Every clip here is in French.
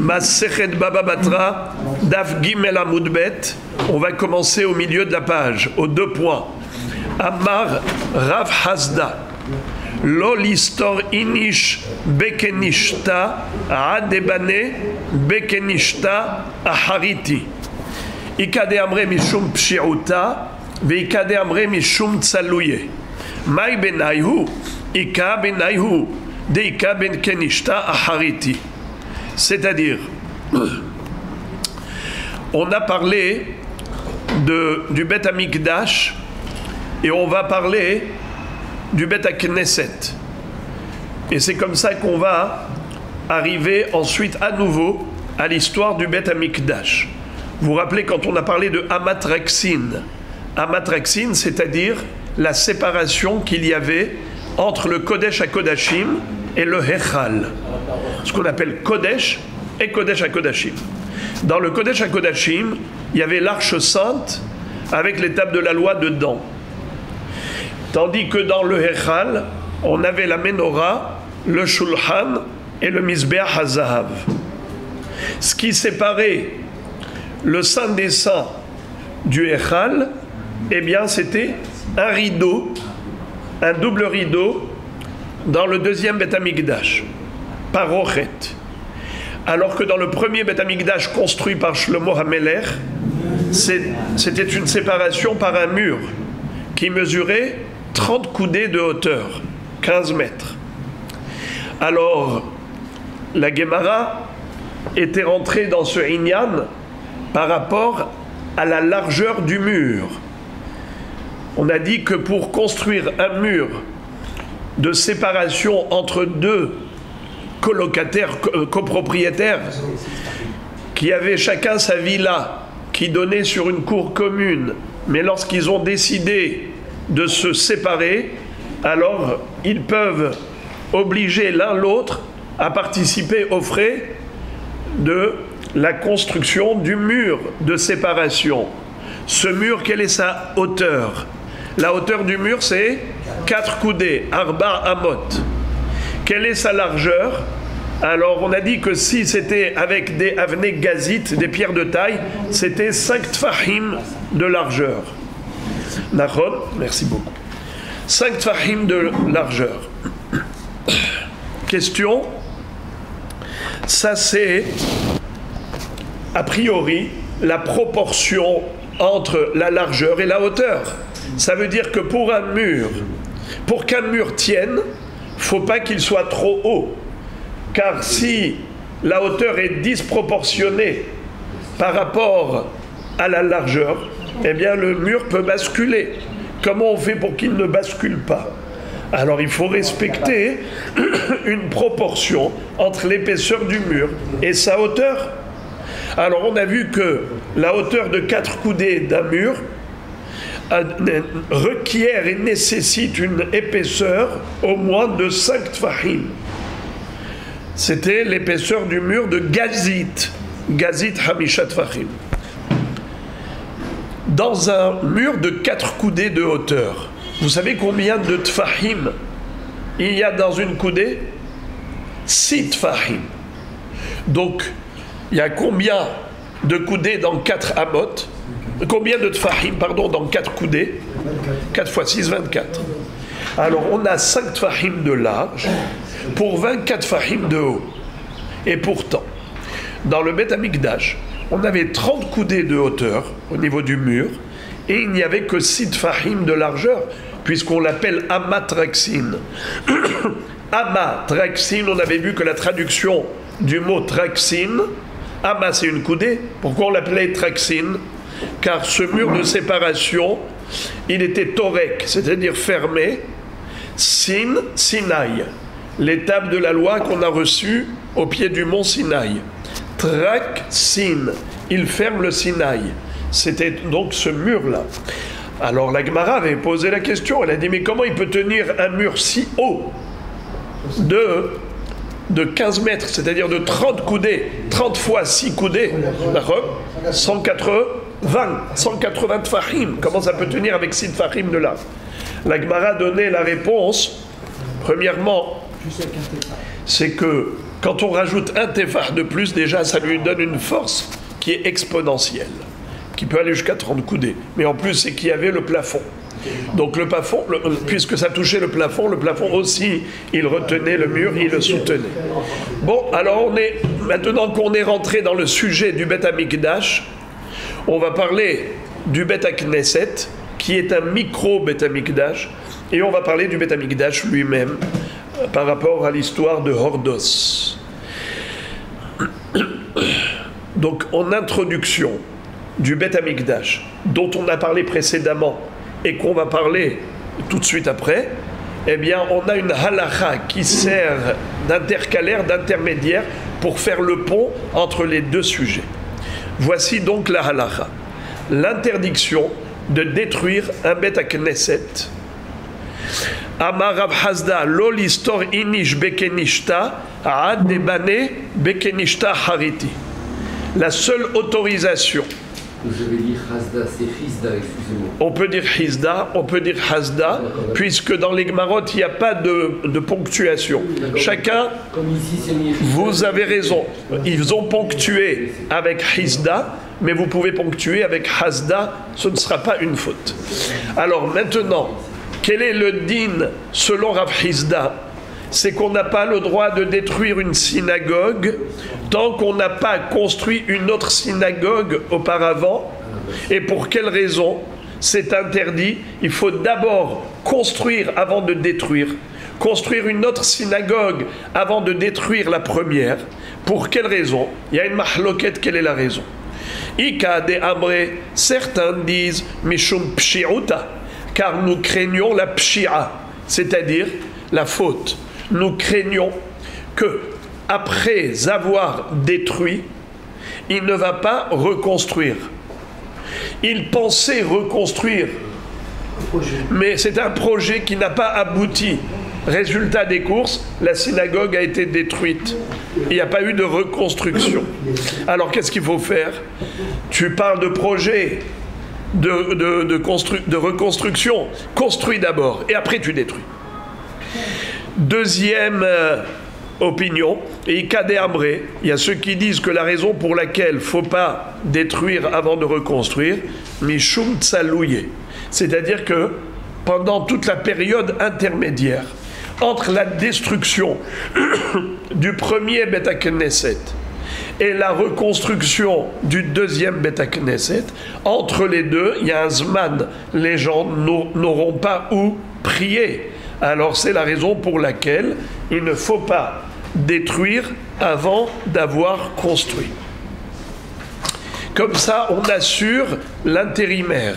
Masechet Baba Batra, Daf Gimel. On va commencer au milieu de la page, aux deux points. Amar Rav Hasda. Lo listor inish bekenishta adebane bekenishta ahariti. Ikade amre mishum pshiruta veikade amre mishum tsalouye. Mai benayhu ika benayhu deika ben kenishta ahariti. C'est-à-dire, on a parlé du Bet Amikdash et on va parler du Bet Knesset. Et c'est comme ça qu'on va arriver ensuite à nouveau à l'histoire du Bet Amikdash. Vous vous rappelez quand on a parlé de Amatraxine Amatraxine, c'est-à-dire la séparation qu'il y avait entre le Kodesh à Kodashim et le Hechal ce qu'on appelle Kodesh et Kodesh HaKodashim. Dans le Kodesh HaKodashim, il y avait l'arche sainte avec l'étape de la loi dedans. Tandis que dans le Hechal, on avait la menorah, le Shulchan et le Mizbeach HaZahav. Ce qui séparait le Saint des Saints du Hechal, eh bien, c'était un rideau, un double rideau dans le deuxième Beth Amikdash parochet. Alors que dans le premier Beth Amikdash construit par Shlomo HaMelech, c'était une séparation par un mur qui mesurait 30 coudées de hauteur, 15 mètres. Alors, la Gemara était rentrée dans ce Inyan par rapport à la largeur du mur. On a dit que pour construire un mur de séparation entre deux colocataires, euh, copropriétaires, qui avaient chacun sa villa, qui donnait sur une cour commune, mais lorsqu'ils ont décidé de se séparer, alors ils peuvent obliger l'un l'autre à participer aux frais de la construction du mur de séparation. Ce mur, quelle est sa hauteur? La hauteur du mur, c'est 4 coudées, Arba Amot. Quelle est sa largeur? Alors, on a dit que si c'était avec des avenées gazites, des pierres de taille, c'était 5 tfahim de largeur. Nachon, merci beaucoup. 5 tfahim de largeur. Question Ça, c'est a priori la proportion entre la largeur et la hauteur. Ça veut dire que pour un mur, pour qu'un mur tienne, faut pas qu'il soit trop haut. Car si la hauteur est disproportionnée par rapport à la largeur, eh bien le mur peut basculer. Comment on fait pour qu'il ne bascule pas? Alors il faut respecter une proportion entre l'épaisseur du mur et sa hauteur. Alors on a vu que la hauteur de 4 coudées d'un mur requiert et nécessite une épaisseur au moins de 5 tfahim. C'était l'épaisseur du mur de Gazit, Gazit Hamishat Tfahim. Dans un mur de 4 coudées de hauteur, vous savez combien de tfahim il y a dans une coudée? 6 tfahim. Donc, il y a combien de coudées dans 4 amot Combien de tfahim, pardon, dans 4 coudées? 4 fois 6, 24. Alors on a 5 tfahim de large pour 24 fahim de haut. Et pourtant, dans le Bet Amikdash, on avait 30 coudées de hauteur au niveau du mur et il n'y avait que 6 tfahim de largeur puisqu'on l'appelle Amatraxine. Amatraxine, on avait vu que la traduction du mot traxine, Ama c'est une coudée, pourquoi on l'appelait traxine car ce mur de séparation, il était torek, c'est-à-dire fermé, sin, sinaï, l'étape de la loi qu'on a reçue au pied du mont Sinaï. Trak, sin, il ferme le Sinaï. C'était donc ce mur-là. Alors la Gemara avait posé la question, elle a dit mais comment il peut tenir un mur si haut de, de 15 mètres, c'est-à-dire de 30 coudées, 30 fois 6 coudées, 180 20, 180 fahim. Comment ça peut tenir avec 6 fahim de là? La Gemara donnait la réponse. Premièrement, c'est que quand on rajoute un tefah de plus, déjà, ça lui donne une force qui est exponentielle, qui peut aller jusqu'à 30 coudées. Mais en plus, c'est qu'il y avait le plafond. Donc le plafond, puisque ça touchait le plafond, le plafond aussi, il retenait le mur, il le soutenait. Bon, alors on est, maintenant qu'on est rentré dans le sujet du Bet Amikdash, on va parler du Bet Knesset, qui est un micro Bet Amikdash, et on va parler du Bet lui-même euh, par rapport à l'histoire de Hordos. Donc en introduction du Bet dont on a parlé précédemment, et qu'on va parler tout de suite après, eh on a une halacha qui sert d'intercalaire, d'intermédiaire pour faire le pont entre les deux sujets. Voici donc la halacha. L'interdiction de détruire un bet à Knesset. Amarav Hasda, l'olistor inish bekenishta, ad debane bekenishta hariti. La seule autorisation je vais dire Hasda, c'est Hizda, excusez-moi. On peut dire Hizda, on peut dire Hasda, puisque dans les Gmarot, il n'y a pas de, de ponctuation. Chacun, Comme ici, c'est mis vous avez raison, ils ont ponctué avec Hizda, mais vous pouvez ponctuer avec Hasda, ce ne sera pas une faute. Alors maintenant, quel est le din selon Rav Hizda? C'est qu'on n'a pas le droit de détruire une synagogue tant qu'on n'a pas construit une autre synagogue auparavant. Et pour quelle raison c'est interdit? Il faut d'abord construire avant de détruire. Construire une autre synagogue avant de détruire la première. Pour quelle raison? Il y a une mahloquette, quelle est la raison? Ika de Amre, certains disent Mishum Pshi'uta, car nous craignons la Pshi'a, c'est-à-dire la faute nous craignons que, après avoir détruit, il ne va pas reconstruire. Il pensait reconstruire, mais c'est un projet qui n'a pas abouti. Résultat des courses, la synagogue a été détruite. Il n'y a pas eu de reconstruction. Alors qu'est-ce qu'il faut faire? Tu parles de projet, de, de, de reconstruction. Construis d'abord et après tu détruis. Deuxième euh, opinion, et il y a ceux qui disent que la raison pour laquelle faut pas détruire avant de reconstruire, Mishum Tsalouye. C'est-à-dire que pendant toute la période intermédiaire, entre la destruction du premier Beta Knesset et la reconstruction du deuxième Beta Knesset, entre les deux, il y a un Zman. Les gens n'auront pas où prier alors c'est la raison pour laquelle il ne faut pas détruire avant d'avoir construit. Comme ça, on assure l'intérimaire.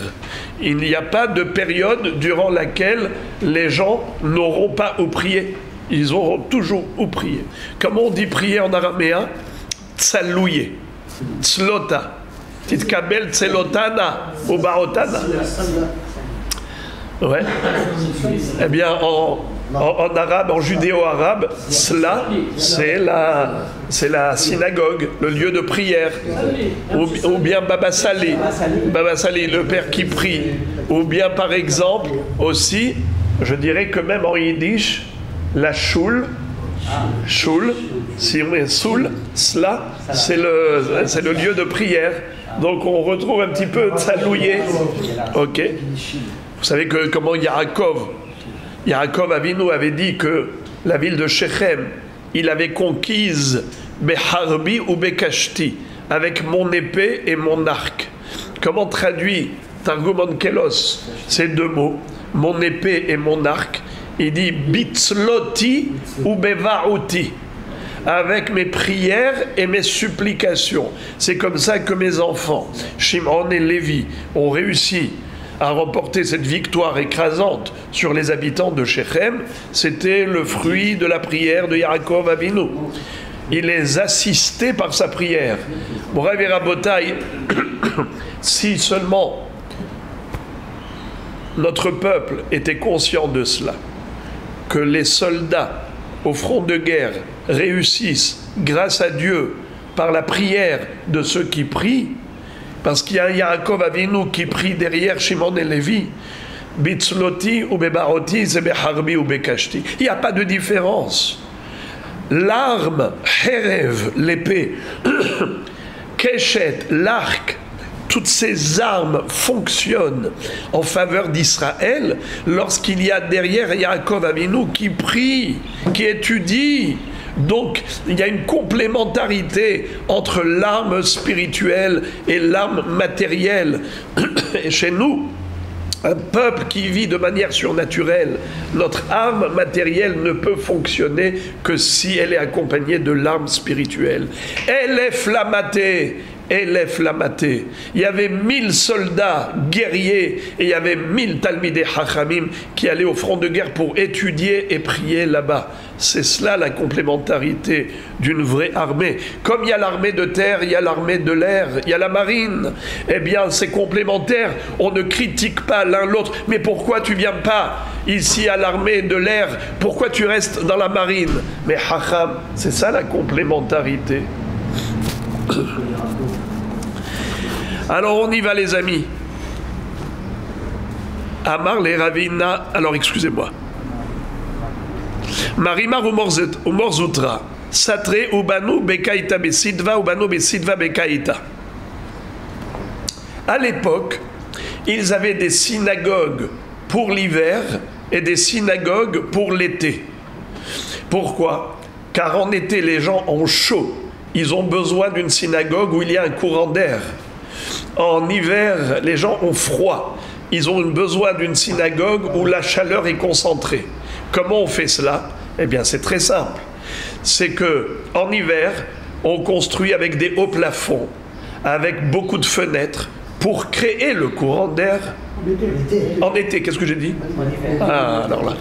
Il n'y a pas de période durant laquelle les gens n'auront pas où prier. Ils auront toujours où prier. Comment on dit prier en araméen Tsalouye. Tzlota. Titkabel tselotana ou. Ouais. Eh bien, en, arabe, en judéo-arabe, cela, c'est la, c'est la synagogue, le lieu de prière. Ou, bien Baba Sali, Baba Sali, le père qui prie. Ou bien, par exemple, aussi, je dirais que même en yiddish, la choule, choule, si on met soul, cela, c'est le, c'est le lieu de prière. Donc on retrouve un petit peu Tsalouye. Ok. Vous savez que comment Yaakov, Yaakov Avinu avait dit que la ville de Shechem, il avait conquise Beharbi ou Bekashti, avec mon épée et mon arc. Comment traduit Targum Kelos ces deux mots, mon épée et mon arc? Il dit Bitzloti ou Bevaruti avec mes prières et mes supplications. C'est comme ça que mes enfants, Shimon et Lévi, ont réussi à remporter cette victoire écrasante sur les habitants de Shechem, c'était le fruit de la prière de Yaakov Avinu. Il les assistait par sa prière. Et Rabotai, si seulement notre peuple était conscient de cela, que les soldats au front de guerre réussissent grâce à Dieu par la prière de ceux qui prient, parce qu'il y a Yaakov Avinu qui prie derrière Shimon et Lévi. Bitzloti ou Bebaroti, ou Bekashti. Il n'y a pas de différence. l'arme, Herev, l'épée, Keshet, l'arc, toutes ces armes fonctionnent en faveur d'Israël lorsqu'il y a derrière Yaakov Avinu qui prie, qui étudie. Donc il y a une complémentarité entre l'arme spirituelle et l'arme matérielle. Et chez nous, un peuple qui vit de manière surnaturelle, notre arme matérielle ne peut fonctionner que si elle est accompagnée de l'arme spirituelle. Elle est flammatée Elef Lamaté. Il y avait mille soldats guerriers et il y avait mille Talmidei Hachamim qui allaient au front de guerre pour étudier et prier là-bas. C'est cela la complémentarité d'une vraie armée. Comme il y a l'armée de terre, il y a l'armée de l'air, il y a la marine. Eh bien, c'est complémentaire. On ne critique pas l'un l'autre. Mais pourquoi tu viens pas ici à l'armée de l'air? Pourquoi tu restes dans la marine? Mais Hacham, c'est ça la complémentarité. Alors on y va les amis. Amar les Ravina. Alors excusez-moi. Marimar ou Morzoutra. Satre Ubanu Bekaita Besidva Ubanu Besidva Bekaita. À l'époque, ils avaient des synagogues pour l'hiver et des synagogues pour l'été. Pourquoi? Car en été, les gens ont chaud. Ils ont besoin d'une synagogue où il y a un courant d'air. En hiver, les gens ont froid. Ils ont besoin d'une synagogue où la chaleur est concentrée. Comment on fait cela? Eh bien, c'est très simple. C'est que en hiver, on construit avec des hauts plafonds, avec beaucoup de fenêtres, pour créer le courant d'air. En été, qu'est-ce que j'ai dit? Ah, alors là.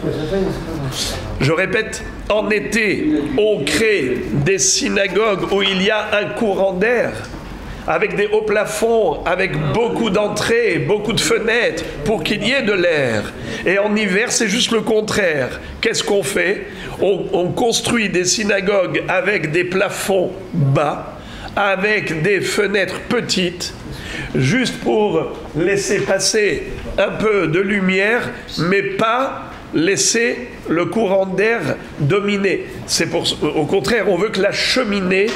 Je répète, en été, on crée des synagogues où il y a un courant d'air avec des hauts plafonds, avec beaucoup d'entrées, beaucoup de fenêtres, pour qu'il y ait de l'air. Et en hiver, c'est juste le contraire. Qu'est-ce qu'on fait? On, construit des synagogues avec des plafonds bas, avec des fenêtres petites, juste pour laisser passer un peu de lumière, mais pas laisser le courant d'air dominer. C'est pour, au contraire, on veut que la cheminée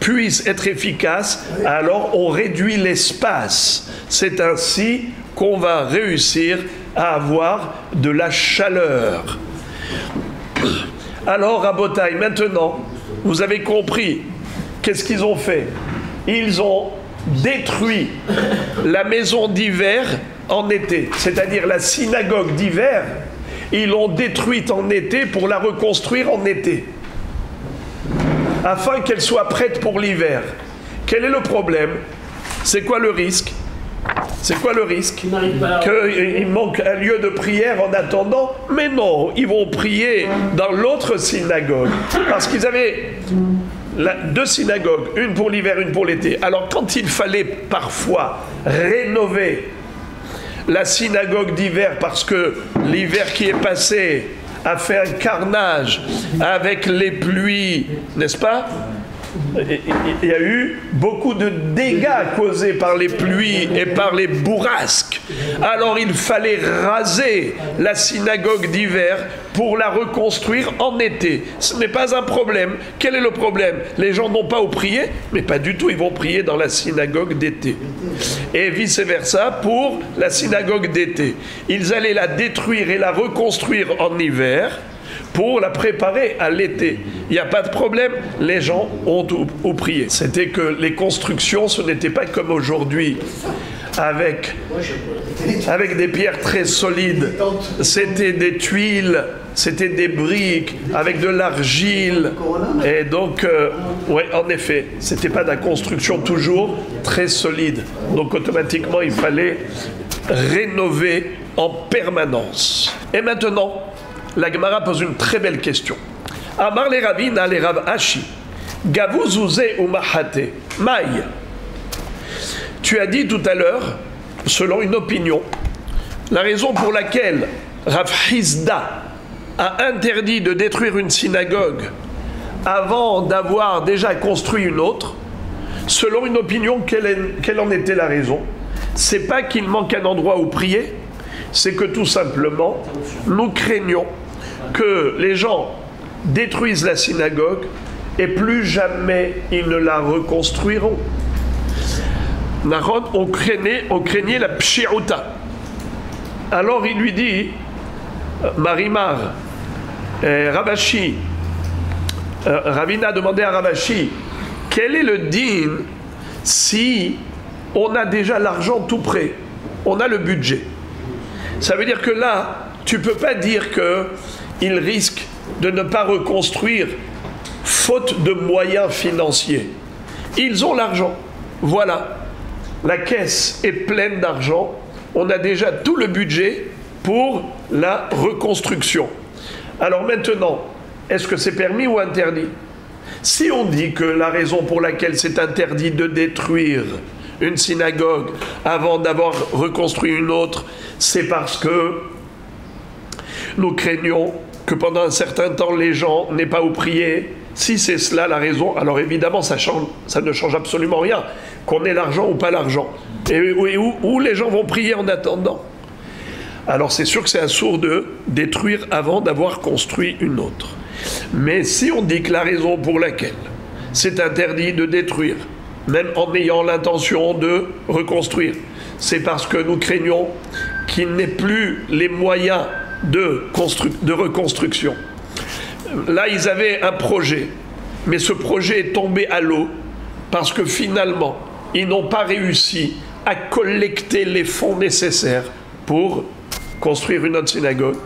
puisse être efficace, alors on réduit l'espace. C'est ainsi qu'on va réussir à avoir de la chaleur. Alors, Rabotaille, maintenant, vous avez compris, qu'est-ce qu'ils ont fait Ils ont détruit la maison d'hiver en été, c'est-à-dire la synagogue d'hiver, ils l'ont détruite en été pour la reconstruire en été afin qu'elle soit prête pour l'hiver. Quel est le problème? C'est quoi le risque? C'est quoi le risque? Qu'il manque un lieu de prière en attendant Mais non, ils vont prier dans l'autre synagogue. Parce qu'ils avaient deux synagogues, une pour l'hiver, une pour l'été. Alors quand il fallait parfois rénover la synagogue d'hiver parce que l'hiver qui est passé fait un carnage avec les pluies, n'est-ce pas? Il y a eu beaucoup de dégâts causés par les pluies et par les bourrasques. Alors il fallait raser la synagogue d'hiver pour la reconstruire en été. Ce n'est pas un problème. Quel est le problème? Les gens n'ont pas où prier, mais pas du tout, ils vont prier dans la synagogue d'été. Et vice-versa pour la synagogue d'été. Ils allaient la détruire et la reconstruire en hiver pour la préparer à l'été. Il n'y a pas de problème, les gens ont où, prier. C'était que les constructions, ce n'était pas comme aujourd'hui avec, avec des pierres très solides. C'était des tuiles, c'était des briques, avec de l'argile. Et donc, euh, ouais, en effet, c'était pas de la construction toujours très solide. Donc automatiquement, il fallait rénover en permanence. Et maintenant, la Gemara pose une très belle question. Amar les Rabbi na les Rav Ashi. ou Mahate. Tu as dit tout à l'heure, selon une opinion, la raison pour laquelle Rav Hizda a interdit de détruire une synagogue avant d'avoir déjà construit une autre, selon une opinion, quelle en était la raison? C'est pas qu'il manque un endroit où prier, c'est que tout simplement, nous craignons que les gens détruisent la synagogue et plus jamais ils ne la reconstruiront. On craignait, la pshiruta. Alors il lui dit, euh, Marimar, euh, Ravashi, euh, Ravina a demandé à Ravashi, quel est le din si on a déjà l'argent tout prêt, on a le budget? Ça veut dire que là, tu ne peux pas dire qu'il risque de ne pas reconstruire faute de moyens financiers. Ils ont l'argent. Voilà. La caisse est pleine d'argent. On a déjà tout le budget pour la reconstruction. Alors maintenant, est-ce que c'est permis ou interdit? Si on dit que la raison pour laquelle c'est interdit de détruire une synagogue avant d'avoir reconstruit une autre, c'est parce que nous craignons que pendant un certain temps les gens n'aient pas où prier. Si c'est cela la raison, alors évidemment ça, change, ça ne change absolument rien, qu'on ait l'argent ou pas l'argent. Et, où, les gens vont prier en attendant Alors c'est sûr que c'est sourd de détruire avant d'avoir construit une autre. Mais si on dit que la raison pour laquelle c'est interdit de détruire, même en ayant l'intention de reconstruire, c'est parce que nous craignons qu'il n'ait plus les moyens de, reconstruction. Là, ils avaient un projet, mais ce projet est tombé à l'eau parce que finalement, ils n'ont pas réussi à collecter les fonds nécessaires pour construire une autre synagogue.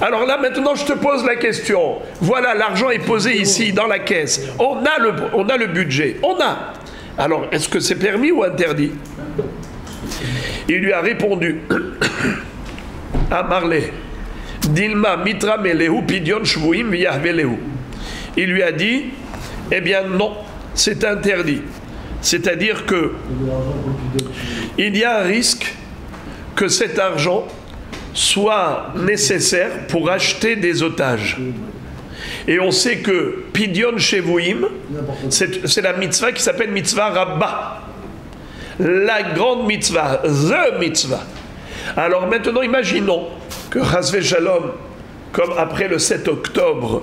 Alors là, maintenant, je te pose la question. Voilà, l'argent est posé ici, dans la caisse. On a le, on a le budget. On a. Alors, est-ce que c'est permis ou interdit? Il lui a répondu à Marley. Dilma mitra pidion shvuim Il lui a dit, eh bien non, c'est interdit. C'est-à-dire que il y a un risque que cet argent soit nécessaire pour acheter des otages. Et on sait que Pidion Shevuim, c'est la mitzvah qui s'appelle mitzvah Rabba. La grande mitzvah, the mitzvah. Alors maintenant, imaginons que Rasvé Shalom, comme après le 7 octobre,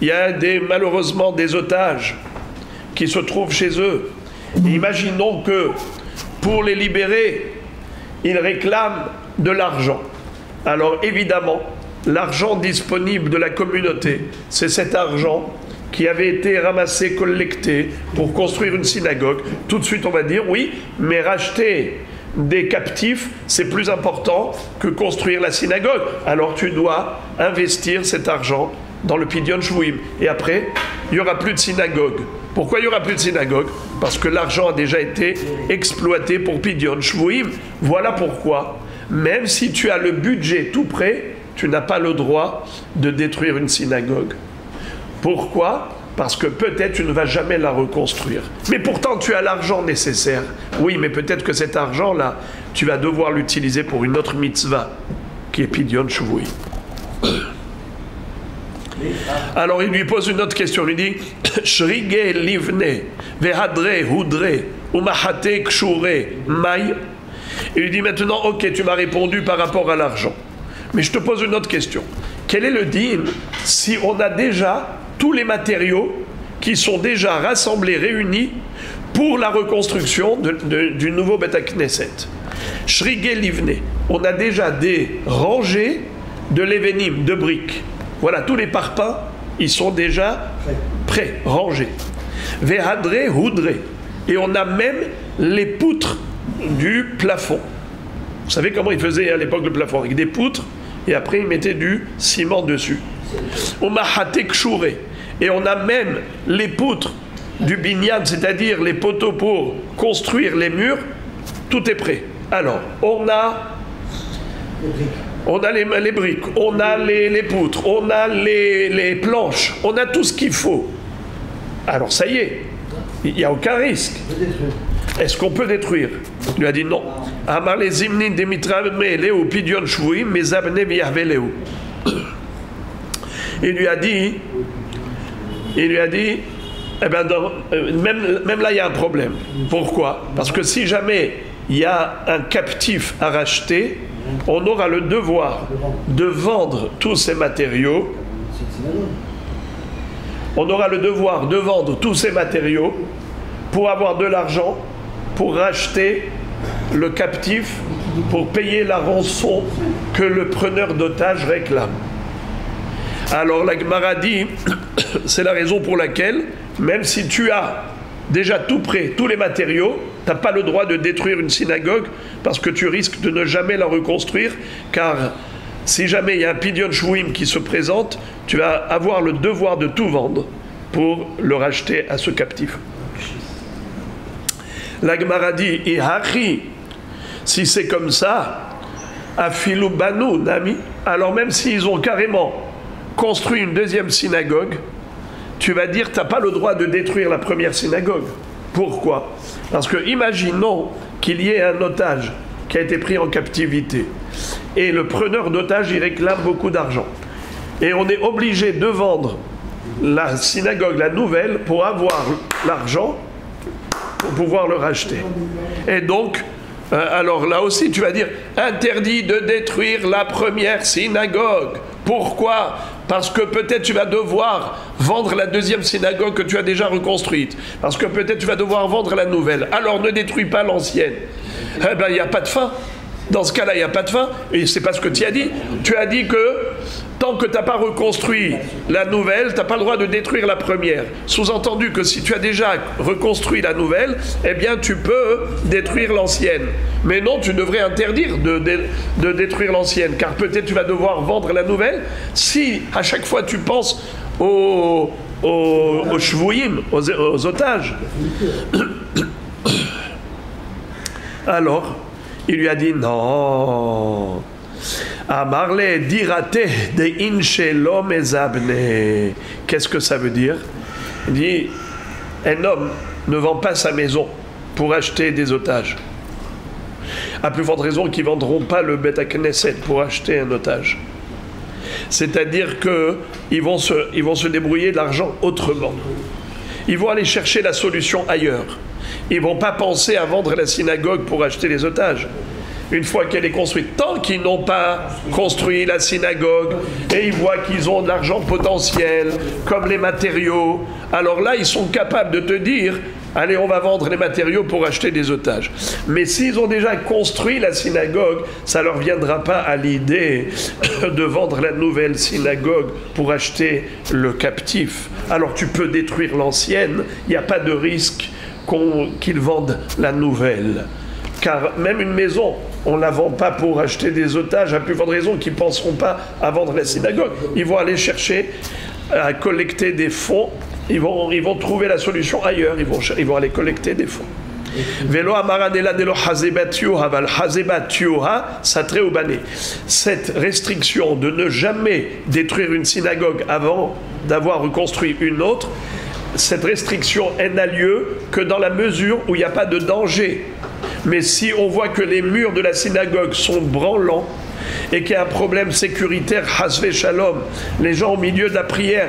il y a des, malheureusement des otages qui se trouvent chez eux. imaginons que pour les libérer, ils réclament de l'argent. Alors évidemment, l'argent disponible de la communauté, c'est cet argent qui avait été ramassé, collecté pour construire une synagogue. Tout de suite, on va dire oui, mais racheter des captifs, c'est plus important que construire la synagogue. Alors tu dois investir cet argent dans le Pidyon Shvuim. Et après, il n'y aura plus de synagogue. Pourquoi il n'y aura plus de synagogue? Parce que l'argent a déjà été exploité pour Pidyon Shvuim. Voilà pourquoi, même si tu as le budget tout prêt, tu n'as pas le droit de détruire une synagogue. Pourquoi? Parce que peut-être tu ne vas jamais la reconstruire. Mais pourtant, tu as l'argent nécessaire. Oui, mais peut-être que cet argent-là, tu vas devoir l'utiliser pour une autre mitzvah, qui est Pidyon Shuvui. Alors il lui pose une autre question. Il dit Shrige livne, vehadre hudre, umahate kshure, mai? Il lui dit maintenant Ok, tu m'as répondu par rapport à l'argent. Mais je te pose une autre question. Quel est le din si on a déjà tous les matériaux qui sont déjà rassemblés, réunis pour la reconstruction du nouveau Beth Knesset? Shrige Livne, on a déjà des rangées de l'événim, de briques. Voilà, tous les parpaings, ils sont déjà prêts, rangés. Vehadre, Houdre. Et on a même les poutres du plafond. Vous savez comment ils faisaient à l'époque le plafond? Avec des poutres, et après ils mettaient du ciment dessus. Et on a même les poutres du binyan, c'est-à-dire les poteaux pour construire les murs, tout est prêt. Alors, on a, on a les, briques, on a les, poutres, on a les, planches, on a tout ce qu'il faut. Alors ça y est, il n'y a aucun risque. Est-ce qu'on peut détruire? Il lui a dit non. Il lui a dit il lui a dit, eh ben euh, même, même là, il y a un problème. Pourquoi? Parce que si jamais il y a un captif à racheter, on aura le devoir de vendre tous ces matériaux on aura le devoir de vendre tous ces matériaux pour avoir de l'argent, pour racheter le captif, pour payer la rançon que le preneur d'otage réclame. Alors la Gemara dit, c'est la raison pour laquelle, même si tu as déjà tout prêt, tous les matériaux, tu n'as pas le droit de détruire une synagogue parce que tu risques de ne jamais la reconstruire, car si jamais il y a un pidyon shvuim qui se présente, tu vas avoir le devoir de tout vendre pour le racheter à ce captif. La Gemara dit, si c'est comme ça, nami, alors même s'ils ont carrément construit une deuxième synagogue, tu vas dire, tu n'as pas le droit de détruire la première synagogue. Pourquoi? Parce que imaginons qu'il y ait un otage qui a été pris en captivité et le preneur d'otage, il réclame beaucoup d'argent. Et on est obligé de vendre la synagogue, la nouvelle, pour avoir l'argent pour pouvoir le racheter. Et donc, euh, alors là aussi, tu vas dire, interdit de détruire la première synagogue. Pourquoi? Parce que peut-être tu vas devoir vendre la deuxième synagogue que tu as déjà reconstruite. Parce que peut-être tu vas devoir vendre la nouvelle. Alors ne détruis pas l'ancienne. Eh bien, il n'y a pas de fin. Dans ce cas-là, il n'y a pas de fin. Et c'est pas ce que tu as dit. Tu as dit que tant que tu n'as pas reconstruit la nouvelle, tu n'as pas le droit de détruire la première. Sous-entendu que si tu as déjà reconstruit la nouvelle, eh bien tu peux détruire l'ancienne. Mais non, tu devrais interdire de, de, détruire l'ancienne, car peut-être tu vas devoir vendre la nouvelle si à chaque fois tu penses aux, aux, aux aux otages. Alors, il lui a dit non. Amarle dirate de Qu'est-ce que ça veut dire? Il dit un homme ne vend pas sa maison pour acheter des otages. À plus forte raison qu'ils ne vendront pas le Beta Knesset pour acheter un otage. C'est-à-dire qu'ils vont, se, ils vont se débrouiller de l'argent autrement. Ils vont aller chercher la solution ailleurs. Ils vont pas penser à vendre la synagogue pour acheter les otages. Une fois qu'elle est construite, tant qu'ils n'ont pas construit la synagogue et ils voient qu'ils ont de l'argent potentiel, comme les matériaux, alors là, ils sont capables de te dire allez, on va vendre les matériaux pour acheter des otages. Mais s'ils ont déjà construit la synagogue, ça ne leur viendra pas à l'idée de vendre la nouvelle synagogue pour acheter le captif. Alors tu peux détruire l'ancienne, il n'y a pas de risque qu'ils vendent la nouvelle. Car même une maison, on ne la vend pas pour acheter des otages, à plus forte raison qu'ils ne penseront pas à vendre la synagogue. Ils vont aller chercher à collecter des fonds, ils vont, ils vont trouver la solution ailleurs, ils vont, ils vont aller collecter des fonds. Cette restriction de ne jamais détruire une synagogue avant d'avoir reconstruit une autre, cette restriction, elle n'a lieu que dans la mesure où il n'y a pas de danger. Mais si on voit que les murs de la synagogue sont branlants et qu'il y a un problème sécuritaire, hasve les gens au milieu de la prière,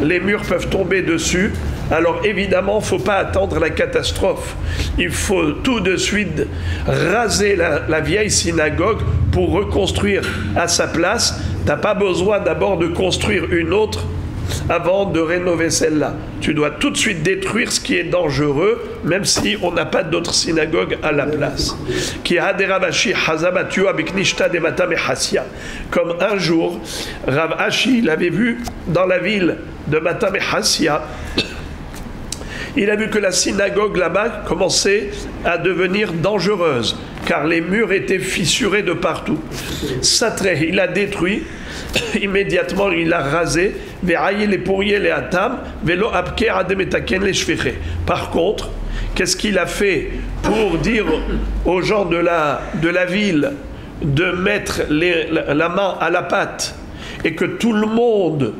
les murs peuvent tomber dessus, alors évidemment, il ne faut pas attendre la catastrophe. Il faut tout de suite raser la, la vieille synagogue pour reconstruire à sa place. Tu n'as pas besoin d'abord de construire une autre avant de rénover celle-là. Tu dois tout de suite détruire ce qui est dangereux, même si on n'a pas d'autre synagogue à la place. Comme un jour, Rav Ashi l'avait vu dans la ville de Matam Hassia. Il a vu que la synagogue là-bas commençait à devenir dangereuse, car les murs étaient fissurés de partout. Satré, il a détruit immédiatement il a rasé, par contre, qu'est-ce qu'il a fait pour dire aux gens de la, la ville de mettre la, main à la pâte et que tout le monde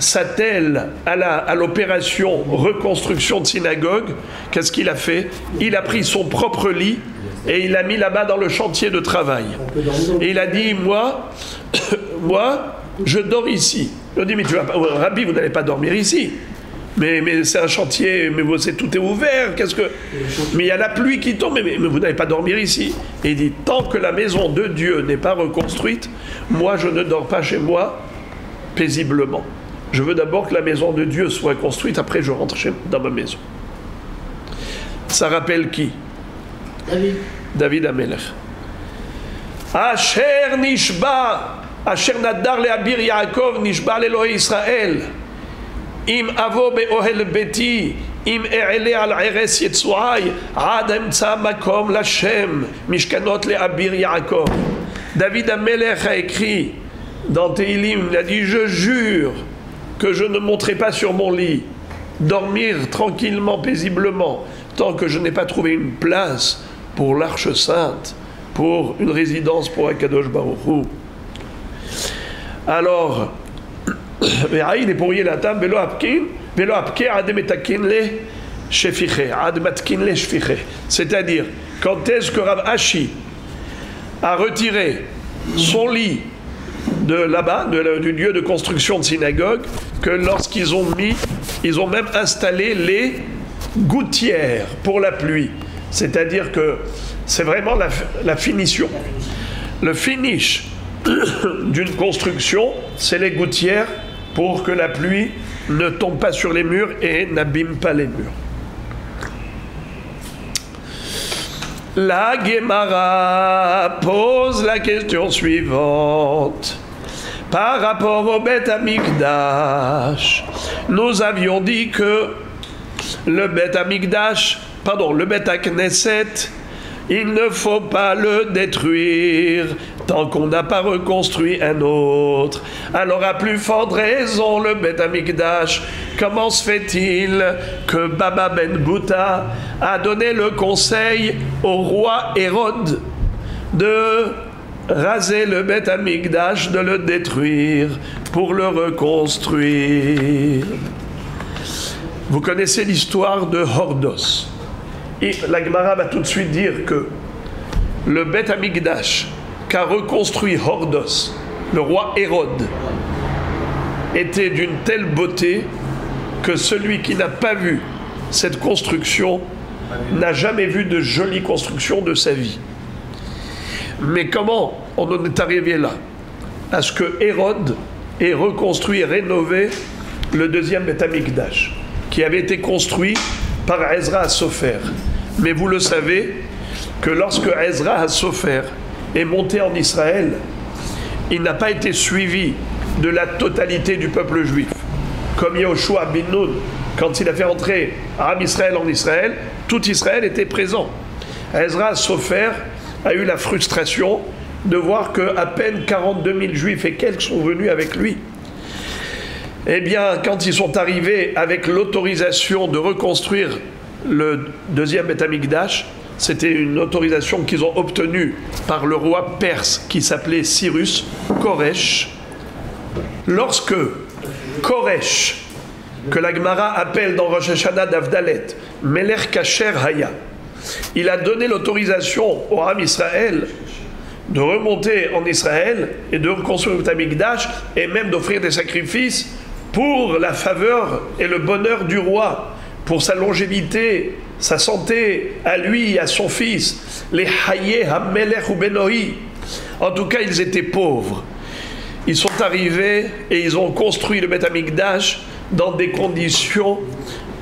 s'attelle à l'opération reconstruction de synagogue, qu'est-ce qu'il a fait? Il a pris son propre lit et il l'a mis là-bas dans le chantier de travail. Il a dit, moi, moi, je dors ici. Je dit, mais tu vas pas, Rabbi, vous n'allez pas dormir ici. Mais, mais c'est un chantier, mais vous, tout est ouvert. Qu'est-ce que Mais il y a la pluie qui tombe, mais, vous n'allez pas dormir ici. Et il dit tant que la maison de Dieu n'est pas reconstruite, moi je ne dors pas chez moi paisiblement. Je veux d'abord que la maison de Dieu soit construite, après je rentre chez, dans ma maison. Ça rappelle qui? David. David Amelech. Asher nishba, abir Yaakov nishba l'Elohe Israël. Im avo be'ohel beti, im e'ele al eres yetzuai, ad emtsa makom l'Hashem, mishkanot le abir Yaakov. David Amelech a écrit dans Tehilim, il a dit Je jure que je ne monterai pas sur mon lit, dormir tranquillement, paisiblement, tant que je n'ai pas trouvé une place pour l'arche sainte, pour une résidence pour Akadosh alors, il est pour la table, velo apkin, velo apkin, admetakin le shefiché, admatkin le. C'est-à-dire, quand est-ce que Rav Hashi a retiré son lit de là-bas, du lieu de construction de synagogue, que lorsqu'ils ont mis, ils ont même installé les gouttières pour la pluie. C'est-à-dire que c'est vraiment la, finition. Le finish d'une construction, c'est les gouttières pour que la pluie ne tombe pas sur les murs et n'abîme pas les murs. La Gemara pose la question suivante. Par rapport au Beth Amikdash, nous avions dit que le Beth Amikdash, pardon, le Beth Knesset, il ne faut pas le détruire tant qu'on n'a pas reconstruit un autre. Alors à plus forte raison, le Beth Amikdash, comment se fait-il que Baba Ben Bouta a donné le conseil au roi Hérode de raser le Beth Amikdash, de le détruire pour le reconstruire? Vous connaissez l'histoire de Hordos. La Gemara va tout de suite dire que le Beth Amikdash qu'a reconstruit Hordos, le roi Hérode, était d'une telle beauté que celui qui n'a pas vu cette construction n'a jamais vu de jolie construction de sa vie. Mais comment on en est arrivé là? À ce que Hérode ait reconstruit et rénové le deuxième Beth Amikdash, qui avait été construit par Ezra Sofer. Mais vous le savez que lorsque Ezra Sofer est monté en Israël, il n'a pas été suivi de la totalité du peuple juif. Comme Yahushua bin Nun, quand il a fait entrer Aram Israël en Israël, tout Israël était présent. Ezra Sofer a eu la frustration de voir que à peine 42 000 juifs et quelques sont venus avec lui. Eh bien, quand ils sont arrivés avec l'autorisation de reconstruire le deuxième Beth Amikdash, c'était une autorisation qu'ils ont obtenue par le roi perse qui s'appelait Cyrus Koresh. Lorsque Koresh, que la Gemara appelle dans Rosh Hashanah d'Avdalet, Melech Kacher Haya, il a donné l'autorisation au Ram Israël de remonter en Israël et de reconstruire le Beth Amikdash et même d'offrir des sacrifices pour la faveur et le bonheur du roi, pour sa longévité, sa santé, à lui, à son fils, les Haye Hamelech ou Benoi. En tout cas, ils étaient pauvres. Ils sont arrivés et ils ont construit le Beth Amikdash dans des conditions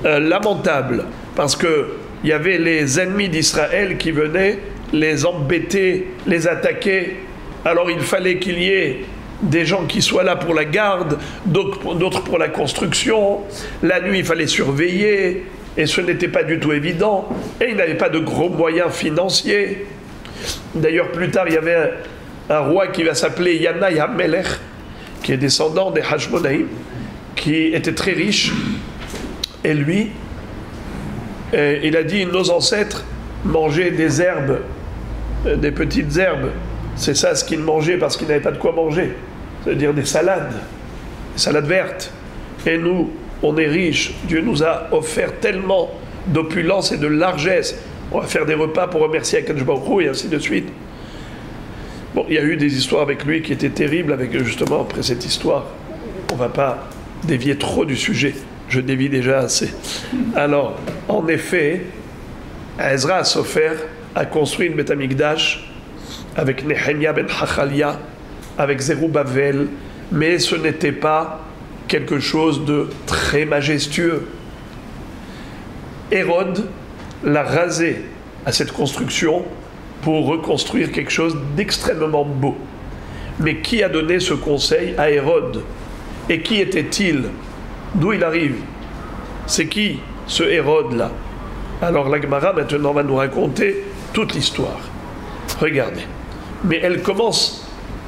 euh, lamentables, parce que il y avait les ennemis d'Israël qui venaient les embêter, les attaquer. Alors il fallait qu'il y ait des gens qui soient là pour la garde, d'autres pour, la construction. La nuit, il fallait surveiller, et ce n'était pas du tout évident. Et ils n'avaient pas de gros moyens financiers. D'ailleurs, plus tard, il y avait un, roi qui va s'appeler Yanaï Hamelech, qui est descendant des Hashmonaïm, qui était très riche. Et lui, il a dit nos ancêtres mangeaient des herbes, euh, des petites herbes. C'est ça ce qu'ils mangeaient parce qu'ils n'avaient pas de quoi manger. C'est-à-dire des salades, des salades vertes. Et nous, on est riches. Dieu nous a offert tellement d'opulence et de largesse. On va faire des repas pour remercier Akadosh et ainsi de suite. Bon, il y a eu des histoires avec lui qui étaient terribles, avec justement, après cette histoire, on va pas dévier trop du sujet. Je dévie déjà assez. Alors, en effet, Ezra Sofer a construit une Beth Amikdash avec Nehemia ben Hachalia, avec Zerubbabel, mais ce n'était pas quelque chose de très majestueux. Hérode l'a rasé à cette construction pour reconstruire quelque chose d'extrêmement beau. Mais qui a donné ce conseil à Hérode? Et qui était-il? D'où il arrive? C'est qui ce Hérode-là? Alors la Gemara maintenant va nous raconter toute l'histoire. Regardez. Mais elle commence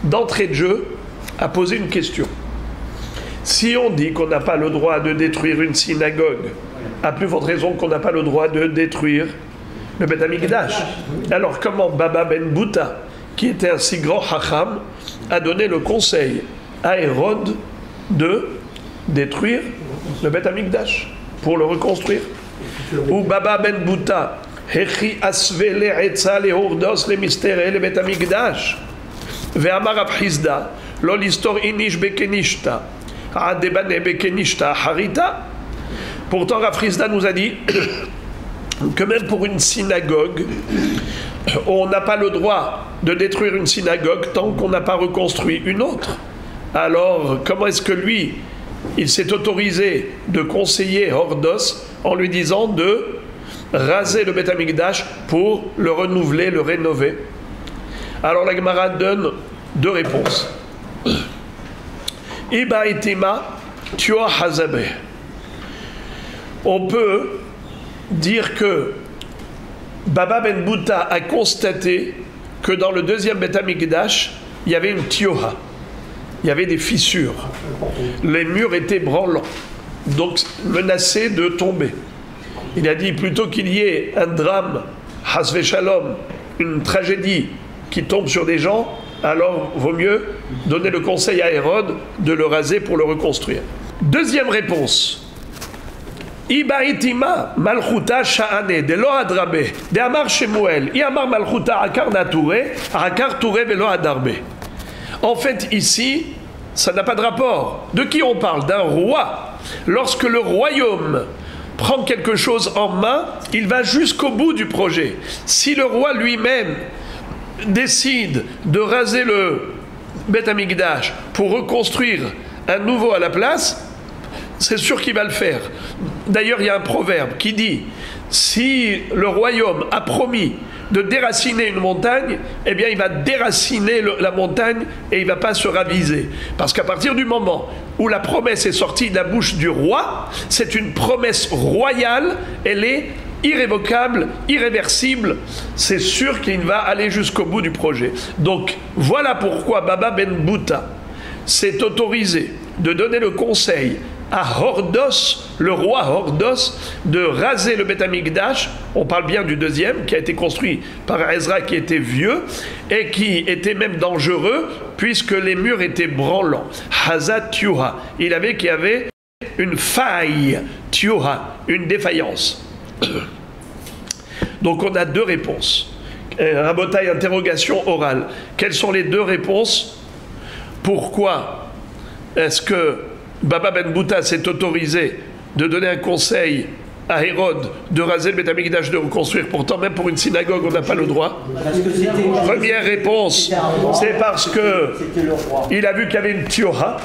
d'entrée de jeu à poser une question. Si on dit qu'on n'a pas le droit de détruire une synagogue, à plus forte raison qu'on n'a pas le droit de détruire le Beth Amikdash. Alors comment Baba Ben Bouta, qui était un si grand hacham, a donné le conseil à Hérode de détruire le Beth Amikdash pour le reconstruire? Ou Baba Ben Bouta, Hechi asvele le le le. Lo l'histoire inish bekenishta, adebane bekenishta harita. Pourtant, Rafrizda nous a dit que même pour une synagogue, on n'a pas le droit de détruire une synagogue tant qu'on n'a pas reconstruit une autre. Alors, comment est-ce que lui, il s'est autorisé de conseiller Hordos en lui disant de raser le Beth Amikdash pour le renouveler, le rénover? Alors la Gemara donne deux réponses. Iba tua. On peut dire que Baba Ben Bouta a constaté que dans le deuxième Beth Amikdash, il y avait une tioha, il y avait des fissures, les murs étaient branlants, donc menacés de tomber. Il a dit plutôt qu'il y ait un drame, Hasve une tragédie qui tombe sur des gens, alors vaut mieux donner le conseil à Hérode de le raser pour le reconstruire. Deuxième réponse. Malchuta de lo adrabe de amar shemuel malchuta akar nature akar velo adarbe. En fait, ici, ça n'a pas de rapport. De qui on parle? D'un roi. Lorsque le royaume prend quelque chose en main, il va jusqu'au bout du projet. Si le roi lui-même décide de raser le Beth Amikdash pour reconstruire un nouveau à la place, c'est sûr qu'il va le faire. D'ailleurs, il y a un proverbe qui dit si le royaume a promis de déraciner une montagne, eh bien, il va déraciner la montagne et il ne va pas se raviser. Parce qu'à partir du moment où la promesse est sortie de la bouche du roi, c'est une promesse royale, elle est irrévocable, irréversible, c'est sûr qu'il va aller jusqu'au bout du projet. Donc, voilà pourquoi Baba Ben Bouta s'est autorisé de donner le conseil à Hordos, le roi Hordos, de raser le Beth On parle bien du deuxième, qui a été construit par Ezra, qui était vieux et qui était même dangereux, puisque les murs étaient branlants. Hazat. Il avait qui avait une faille, Tiuha, une défaillance. Donc on a deux réponses. Euh, Rabotaille, interrogation orale. Quelles sont les deux réponses? Pourquoi est-ce que Baba Ben Bouta s'est autorisé de donner un conseil à Hérode de raser le Betamikdash, de reconstruire. Pourtant, même pour une synagogue, on n'a pas le droit? Première réponse, c'est parce que il a vu qu'il y avait une tioha.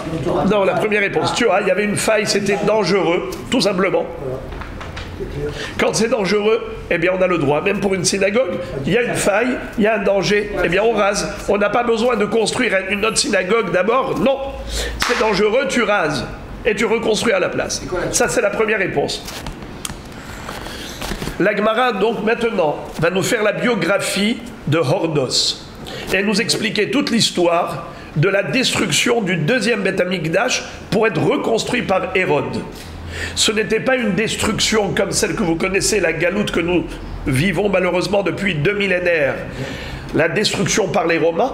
Non, la première réponse, tioha, il y avait une faille, c'était dangereux, tout simplement. Quand c'est dangereux, eh bien on a le droit. Même pour une synagogue, il y a une faille, il y a un danger, eh bien on rase. On n'a pas besoin de construire une autre synagogue d'abord. Non, c'est dangereux, tu rases et tu reconstruis à la place. Ça, c'est la première réponse. L'Agmara, donc, maintenant, va nous faire la biographie de Hordos et nous expliquer toute l'histoire de la destruction du deuxième Beth pour être reconstruit par Hérode. Ce n'était pas une destruction comme celle que vous connaissez, la galoute que nous vivons malheureusement depuis deux millénaires. La destruction par les Romains,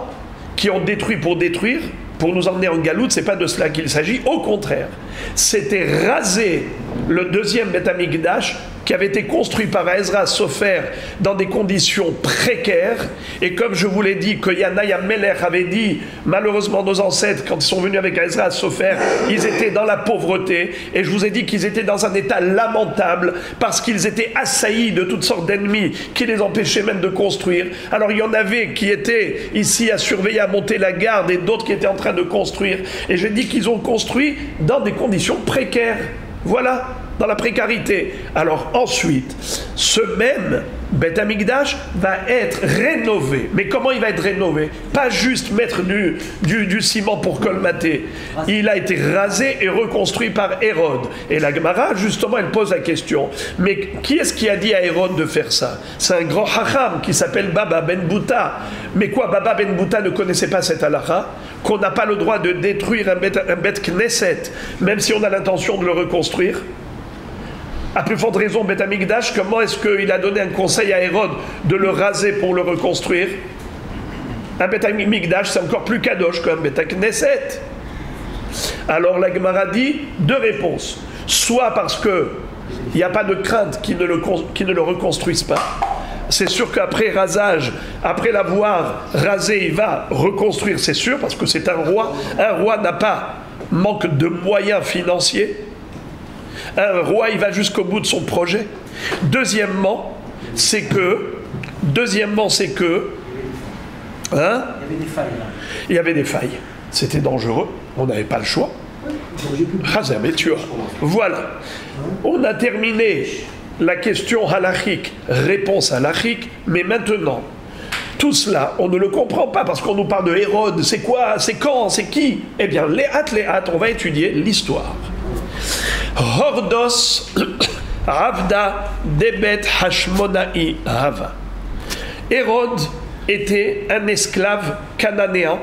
qui ont détruit pour détruire, pour nous emmener en galoute, c'est pas de cela qu'il s'agit. Au contraire, c'était raser le deuxième Betamikdash qui avait été construit par Ezra Sofer dans des conditions précaires. Et comme je vous l'ai dit, que Yanaya Meller avait dit, malheureusement nos ancêtres, quand ils sont venus avec Ezra Sofer, ils étaient dans la pauvreté. Et je vous ai dit qu'ils étaient dans un état lamentable parce qu'ils étaient assaillis de toutes sortes d'ennemis qui les empêchaient même de construire. Alors il y en avait qui étaient ici à surveiller, à monter la garde et d'autres qui étaient en train de construire. Et j'ai dit qu'ils ont construit dans des conditions précaires. Voilà dans la précarité. Alors ensuite, ce même Beth Amikdash va être rénové. Mais comment il va être rénové? Pas juste mettre du, ciment pour colmater. Il a été rasé et reconstruit par Hérode. Et la Gemara, justement, elle pose la question. Mais qui est-ce qui a dit à Hérode de faire ça? C'est un grand hacham qui s'appelle Baba Ben Bouta. Mais quoi, Baba Ben Bouta ne connaissait pas cette halakha? Qu'on n'a pas le droit de détruire un bête Knesset, même si on a l'intention de le reconstruire? À plus forte raison, Beth Amikdash, comment est-ce qu'il a donné un conseil à Hérode de le raser pour le reconstruire? Un Beth Amikdash, c'est encore plus kadosh qu'un Beth Knesset. Alors la Gemara dit deux réponses. Soit parce que il n'y a pas de crainte qu'il ne, le, ne le reconstruise pas. C'est sûr qu'après rasage, après l'avoir rasé, il va reconstruire, c'est sûr, parce que c'est un roi. Un roi n'a pas manque de moyens financiers. Un roi, il va jusqu'au bout de son projet. Deuxièmement, c'est que, deuxièmement, c'est que, hein, il y avait des failles. Il y avait des failles. C'était dangereux. On n'avait pas le choix. mais tu. Voilà. On a terminé la question halachique, réponse halachique, mais maintenant, tout cela, on ne le comprend pas parce qu'on nous parle de Hérode, c'est quoi, c'est quand, c'est qui? Eh bien, les hâtes, les hâtes, on va étudier l'histoire. Hordos Ravda Debet Hashmonai Hava. Hérode était un esclave cananéen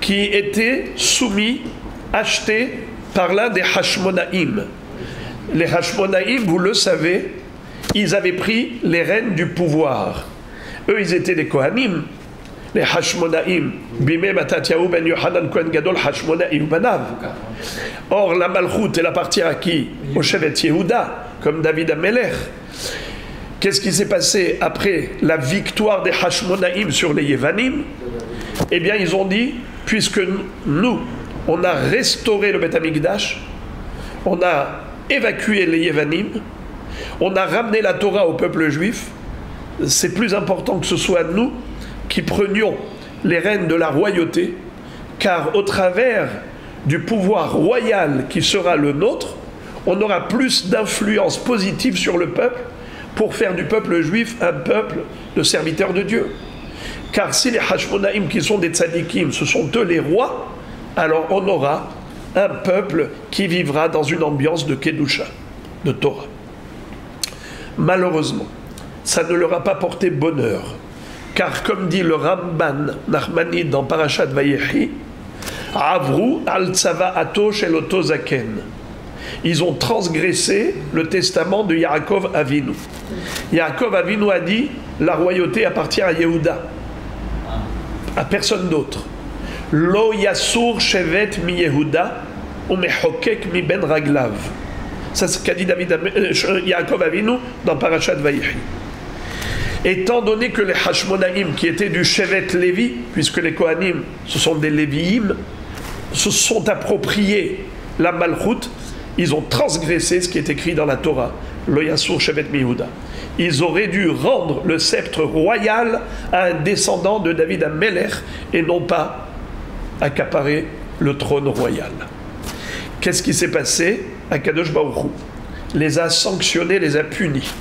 qui était soumis, acheté par l'un des Hashmonaïm. Les Hashmonaïm, vous le savez, ils avaient pris les rênes du pouvoir. Eux, ils étaient des Kohanim, les Hashmonaïm, Bime Matatiaou ben Yohanan Kohen Gadol Hashmonaïm Banav. Or, la Malchut, elle appartient à qui Au Shevet Yehuda, comme David Ameler. Qu'est-ce qui s'est passé après la victoire des Hashmonaïm sur les Yevanim? Eh bien, ils ont dit, puisque nous, on a restauré le Beth Amikdash, on a évacué les Yevanim, on a ramené la Torah au peuple juif, c'est plus important que ce soit nous qui prenions les rênes de la royauté, car au travers du pouvoir royal qui sera le nôtre, on aura plus d'influence positive sur le peuple pour faire du peuple juif un peuple de serviteurs de Dieu. Car si les Hashmonaïm qui sont des tzadikim, ce sont eux les rois, alors on aura un peuple qui vivra dans une ambiance de Kedusha, de Torah. Malheureusement, ça ne leur a pas porté bonheur car comme dit le Ramban Nachmanid dans Parashat Vayechi, Avru al Ato shel Zaken. Ils ont transgressé le testament de Yaakov Avinu. Yaakov Avinu a dit la royauté appartient à Yehuda, à personne d'autre. Lo yasur shevet mi Yehuda ou mehokek mi ben raglav. Ça c'est ce qu'a dit David, euh, Yaakov Avinu dans Parashat Vayechi étant donné que les Hashmonaïm, qui étaient du Shevet Lévi, puisque les Kohanim, ce sont des Lévi'im, se sont appropriés la Malchut, ils ont transgressé ce qui est écrit dans la Torah, le Yassur Shevet Mihuda. Ils auraient dû rendre le sceptre royal à un descendant de David Ameler et non pas accaparer le trône royal. Qu'est-ce qui s'est passé? Akadosh Baruch les a sanctionnés, les a punis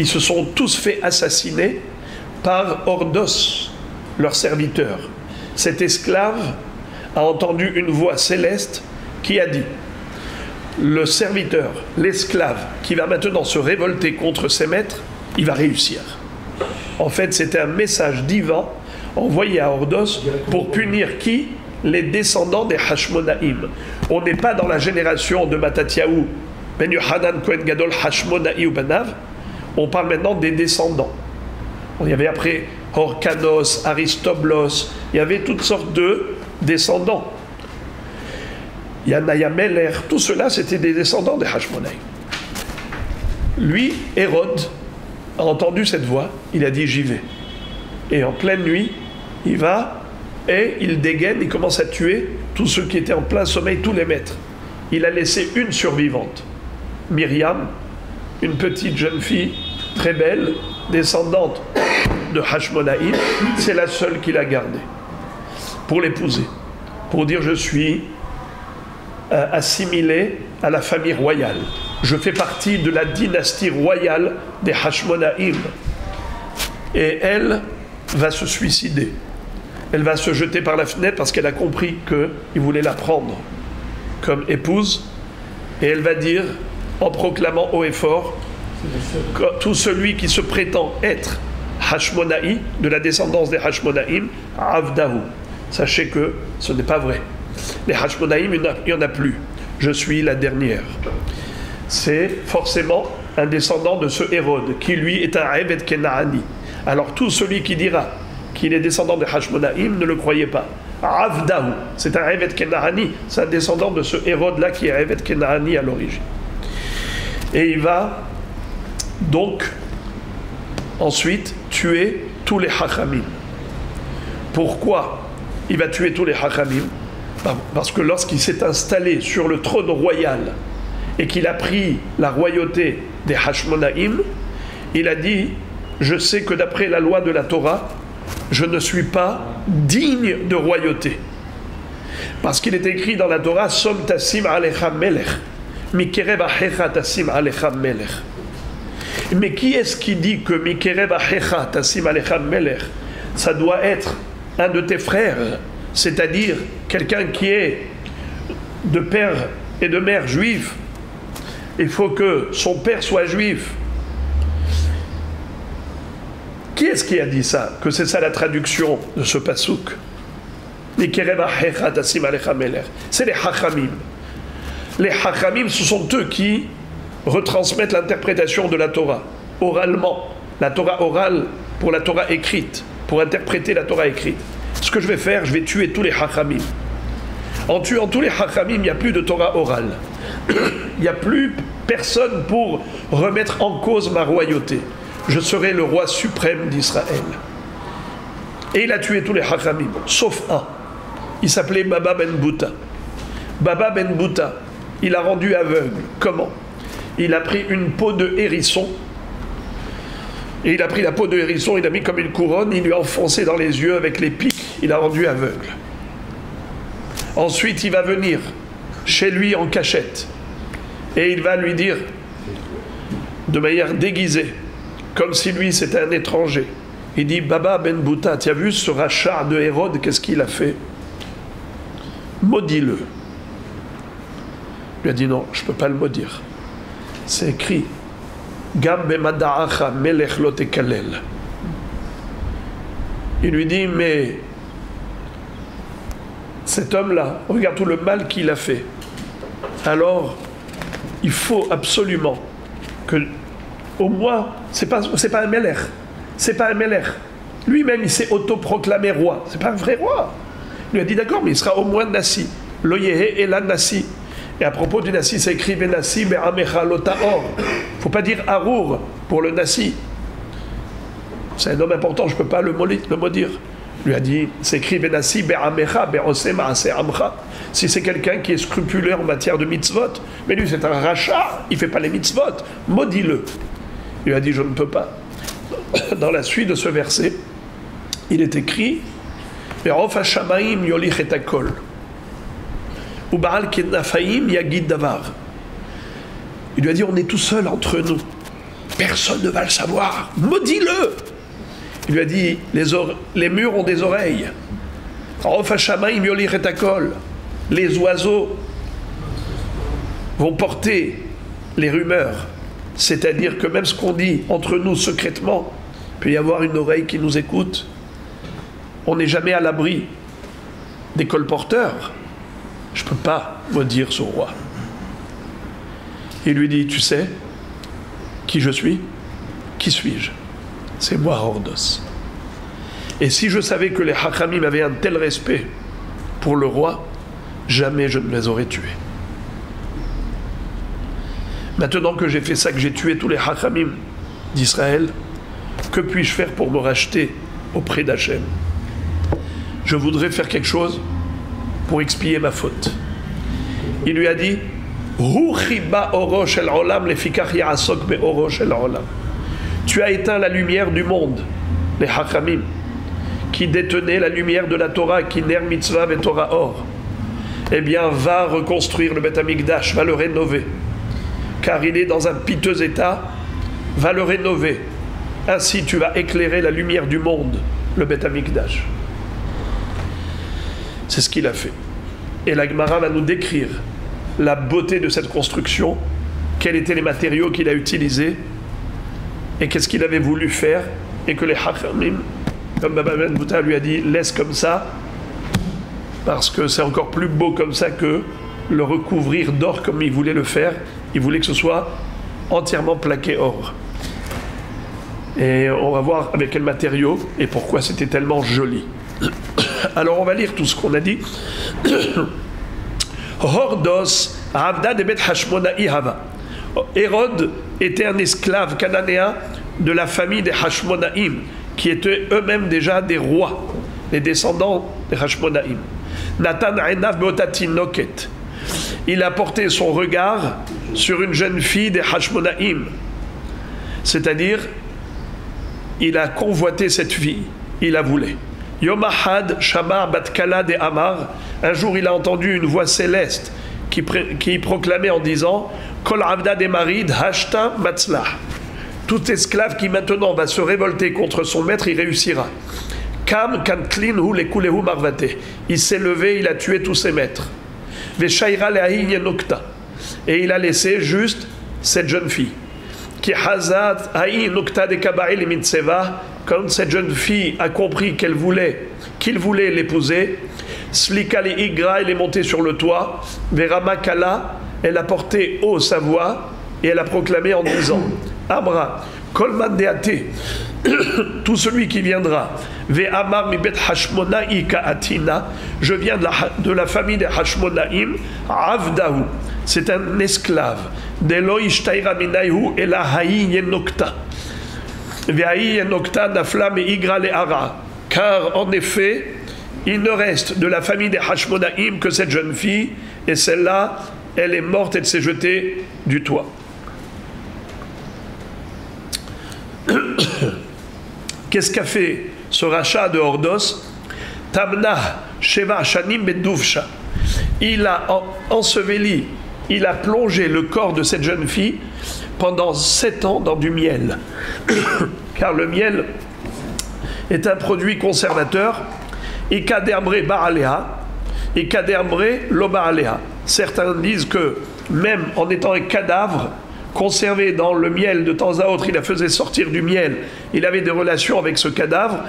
ils se sont tous fait assassiner par Ordos, leur serviteur. Cet esclave a entendu une voix céleste qui a dit Le serviteur, l'esclave, qui va maintenant se révolter contre ses maîtres, il va réussir. En fait, c'était un message divin envoyé à Ordos pour punir qui? Les descendants des Hashmonaïm. On n'est pas dans la génération de Matatiaou, Ben Yohanan Kohen Gadol Hashmonaï ou Banav, on parle maintenant des descendants. Il y avait après Horkanos, Aristoblos, il y avait toutes sortes de descendants. Yanaya Meller, tout cela c'était des descendants des Hashmonaï. Lui, Hérode, a entendu cette voix, il a dit j'y vais. Et en pleine nuit, il va et il dégaine, il commence à tuer tous ceux qui étaient en plein sommeil, tous les maîtres. Il a laissé une survivante, Myriam, une petite jeune fille très belle, descendante de Hashmonaïm, c'est la seule qu'il a gardée pour l'épouser, pour dire je suis euh, assimilé à la famille royale. Je fais partie de la dynastie royale des Hashmonaïm. Et elle va se suicider. Elle va se jeter par la fenêtre parce qu'elle a compris qu'il voulait la prendre comme épouse. Et elle va dire, en proclamant haut et fort, tout celui qui se prétend être Hashmonaï, de la descendance des Hashmonaïm, Avdahu. Sachez que ce n'est pas vrai. Les Hashmonaïm, il n'y en a plus. Je suis la dernière. C'est forcément un descendant de ce Hérode, qui lui est un Evet Kenaani. Alors tout celui qui dira qu'il est descendant de Hashmonaïm, ne le croyez pas. Avdahu, c'est un Evet Kenaani, c'est un descendant de ce Hérode-là qui est Evet Kenaani à l'origine. Et il va donc ensuite tuer tous les Hachamim. Pourquoi il va tuer tous les Hachamim? Parce que lorsqu'il s'est installé sur le trône royal et qu'il a pris la royauté des Hashmonaïm, il a dit Je sais que d'après la loi de la Torah, je ne suis pas digne de royauté. Parce qu'il est écrit dans la Torah Som tassim melech, mikerev tassim alecha melech. Mais qui est-ce qui dit que Mikerev Achecha Tassim Alechem Melech, ça doit être un de tes frères, c'est-à-dire quelqu'un qui est de père et de mère juif Il faut que son père soit juif. Qui est-ce qui a dit ça Que c'est ça la traduction de ce pasouk. C'est les Hachamim. Les Hachamim, ce sont eux qui retransmettre l'interprétation de la Torah oralement, la Torah orale pour la Torah écrite, pour interpréter la Torah écrite. Ce que je vais faire, je vais tuer tous les hachamim. En tuant tous les hachamim, il n'y a plus de Torah orale. Il n'y a plus personne pour remettre en cause ma royauté. Je serai le roi suprême d'Israël. Et il a tué tous les hachamim, sauf un. Il s'appelait Baba Ben Bouta. Baba Ben Bouta, il a rendu aveugle. Comment? Il a pris une peau de hérisson. Il a pris la peau de hérisson, il a mis comme une couronne, il lui a enfoncé dans les yeux avec les pics, il a rendu aveugle. Ensuite, il va venir chez lui en cachette. Et il va lui dire, de manière déguisée, comme si lui c'était un étranger. Il dit Baba Ben Bouta, tu as vu ce rachat de Hérode, qu'est-ce qu'il a fait? Maudis-le. Il lui a dit non, je ne peux pas le maudire c'est écrit Il lui dit, mais cet homme-là, regarde tout le mal qu'il a fait. Alors, il faut absolument que, au moins, c'est pas, pas un melech, c'est pas un melech. Lui-même, il s'est autoproclamé roi. C'est pas un vrai roi. Il lui a dit, d'accord, mais il sera au moins Nassi. Loyehe et la Nassi. Et à propos du Nassi, c'est écrit Benassi be'amecha lotaor. Il ne faut pas dire Arour pour le Nassi. C'est un homme important, je ne peux pas le maudire. Lui a dit, c'est écrit Benassi be'amecha be'osema amcha. Si c'est quelqu'un qui est scrupuleux en matière de mitzvot, mais lui c'est un rachat, il ne fait pas les mitzvot, maudis-le. Il lui a dit, je ne peux pas. Dans la suite de ce verset, il est écrit Be'of ha'shamaim yolich et. Ou Baal Yagid Davar. Il lui a dit On est tout seul entre nous. Personne ne va le savoir. Maudis-le Il lui a dit Les, les murs ont des oreilles. Les oiseaux vont porter les rumeurs. C'est-à-dire que même ce qu'on dit entre nous secrètement, peut y avoir une oreille qui nous écoute. On n'est jamais à l'abri des colporteurs. Je ne peux pas maudire ce roi. Il lui dit, tu sais qui je suis? Qui suis-je? C'est moi, Hordos. Et si je savais que les Hachamim avaient un tel respect pour le roi, jamais je ne les aurais tués. Maintenant que j'ai fait ça, que j'ai tué tous les hachamim d'Israël, que puis-je faire pour me racheter auprès d'Hachem? Je voudrais faire quelque chose pour expier ma faute. Il lui a dit Tu as éteint la lumière du monde, les hachamim, qui détenaient la lumière de la Torah, qui ner mitzvah et Torah or. Eh bien, va reconstruire le Beth Amikdash, va le rénover. Car il est dans un piteux état, va le rénover. Ainsi, tu vas éclairer la lumière du monde, le Beth Amikdash. C'est ce qu'il a fait. Et la Gemara va nous décrire la beauté de cette construction, quels étaient les matériaux qu'il a utilisés et qu'est-ce qu'il avait voulu faire et que les Hachamim, comme Baba Ben Bouta lui a dit, laisse comme ça parce que c'est encore plus beau comme ça que le recouvrir d'or comme il voulait le faire. Il voulait que ce soit entièrement plaqué or. Et on va voir avec quel matériau et pourquoi c'était tellement joli. Alors on va lire tout ce qu'on a dit. Hordos, Abda de Bet Hava. Hérode était un esclave cananéen de la famille des Hashmonaïm, qui étaient eux-mêmes déjà des rois, les descendants des Hashmonaïm. Nathan Noket. Il a porté son regard sur une jeune fille des Hashmonaïm, c'est-à-dire il a convoité cette fille, il la voulait. Yomahad Shamar Batkala de Amar, un jour il a entendu une voix céleste qui, qui proclamait en disant Kol Avda de Marid Hashta Matzlah. Tout esclave qui maintenant va se révolter contre son maître, il réussira. Kam Kantlin Hu Marvate. Il s'est levé, il a tué tous ses maîtres. Veshaira Nokta. Et il a laissé juste cette jeune fille. Qui Hazat Nokta de Kabail quand cette jeune fille a compris qu'elle voulait, qu'il voulait l'épouser, Slika Igra, elle est montée sur le toit, Veramakala, elle a porté haut sa voix et elle a proclamé en disant Abra, Kolman Deate, tout celui qui viendra, Ve'amar mi bet Hashmona'i Atina, je viens de la, la famille des Hashmonaïm, Avdahu, c'est un esclave, Delo Ishtaira Minaihu Elahaï Yenokta. Car en effet, il ne reste de la famille des Hashmonaïm que cette jeune fille, et celle-là, elle est morte, elle s'est jetée du toit. Qu'est-ce qu'a fait ce rachat de Hordos? Tamna Sheva Shanim Beduvsha. Il a enseveli, il a plongé le corps de cette jeune fille pendant sept ans dans du miel. Car le miel est un produit conservateur. Et kaderbré ba'aléa, et. Certains disent que même en étant un cadavre, conservé dans le miel de temps à autre, il la faisait sortir du miel, il avait des relations avec ce cadavre,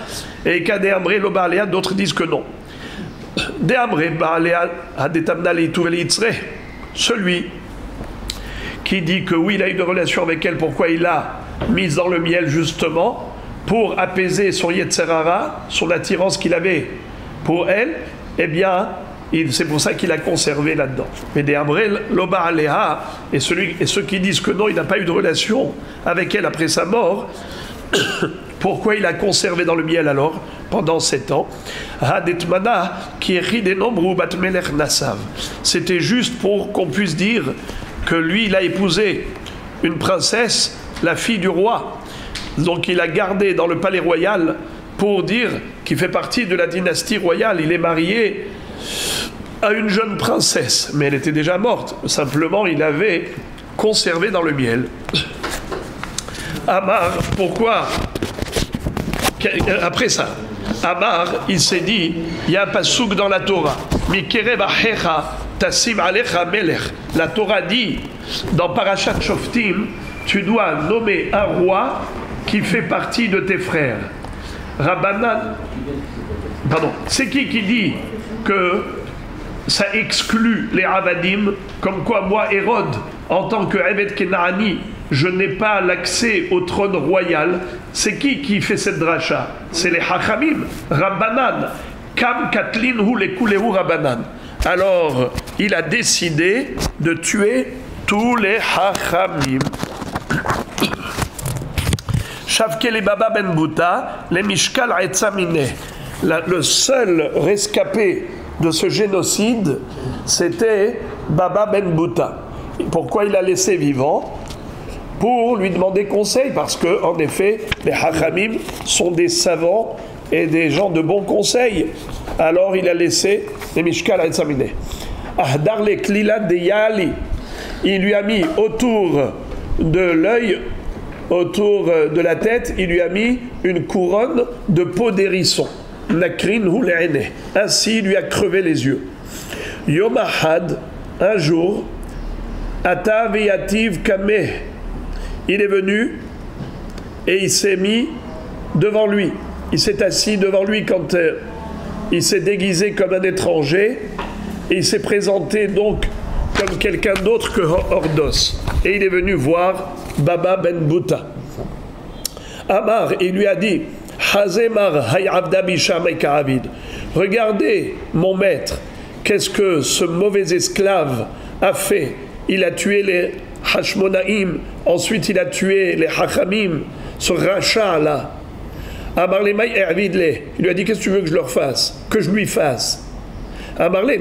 et kaderbré lobaléa, d'autres disent que non. Deambre ba'aléa celui qui dit que oui, il a eu une relation avec elle, pourquoi il l'a mise dans le miel justement pour apaiser son Yetzerara, son attirance qu'il avait pour elle, eh bien, c'est pour ça qu'il a conservé là-dedans. Mais des Loba Aleha, et, ceux qui disent que non, il n'a pas eu de relation avec elle après sa mort, pourquoi il a conservé dans le miel alors pendant sept ans? C'était juste pour qu'on puisse dire que lui, il a épousé une princesse, la fille du roi. Donc il a gardé dans le palais royal pour dire qu'il fait partie de la dynastie royale. Il est marié à une jeune princesse, mais elle était déjà morte. Simplement, il avait conservé dans le miel. Amar, pourquoi? Après ça, Amar, il s'est dit, il y a un pasouk dans la Torah. Tassim Alecha Melech. La Torah dit dans Parashat Shoftim, tu dois nommer un roi qui fait partie de tes frères. Rabbanan, pardon, c'est qui qui dit que ça exclut les Avadim, comme quoi moi, Hérode, en tant que Eved Kenaani, je n'ai pas l'accès au trône royal. C'est qui qui fait cette dracha? C'est les Hachamim, Rabbanan. Kam Katlin hu Rabbanan alors il a décidé de tuer tous les hachamim. Shavke les Baba Ben Bouta, les Mishkal Etzamine. La- Le seul rescapé de ce génocide, c'était Baba Ben Bouta. Pourquoi il a laissé vivant? Pour lui demander conseil, parce que, en effet, les Hachamim sont des savants et des gens de bon conseil. Alors il a laissé les Mishkal Etzamine. Ahdar le Klila de Yali. Il lui a mis autour de l'œil autour de la tête, il lui a mis une couronne de peau d'hérisson. Nakrin. Ainsi, il lui a crevé les yeux. Yom Ahad, un jour, Ata veyativ kameh. Il est venu et il s'est mis devant lui. Il s'est assis devant lui quand euh, il s'est déguisé comme un étranger et il s'est présenté donc comme quelqu'un d'autre que Hordos. Et il est venu voir Baba Ben Bouta. Amar, il lui a dit Hazemar hay. Regardez, mon maître, qu'est-ce que ce mauvais esclave a fait Il a tué les Hashmonaïm, ensuite il a tué les Hachamim, ce rachat là. Amar le may ervidle. Il lui a dit Qu'est-ce que tu veux que je leur fasse? Que je lui fasse? Amarle,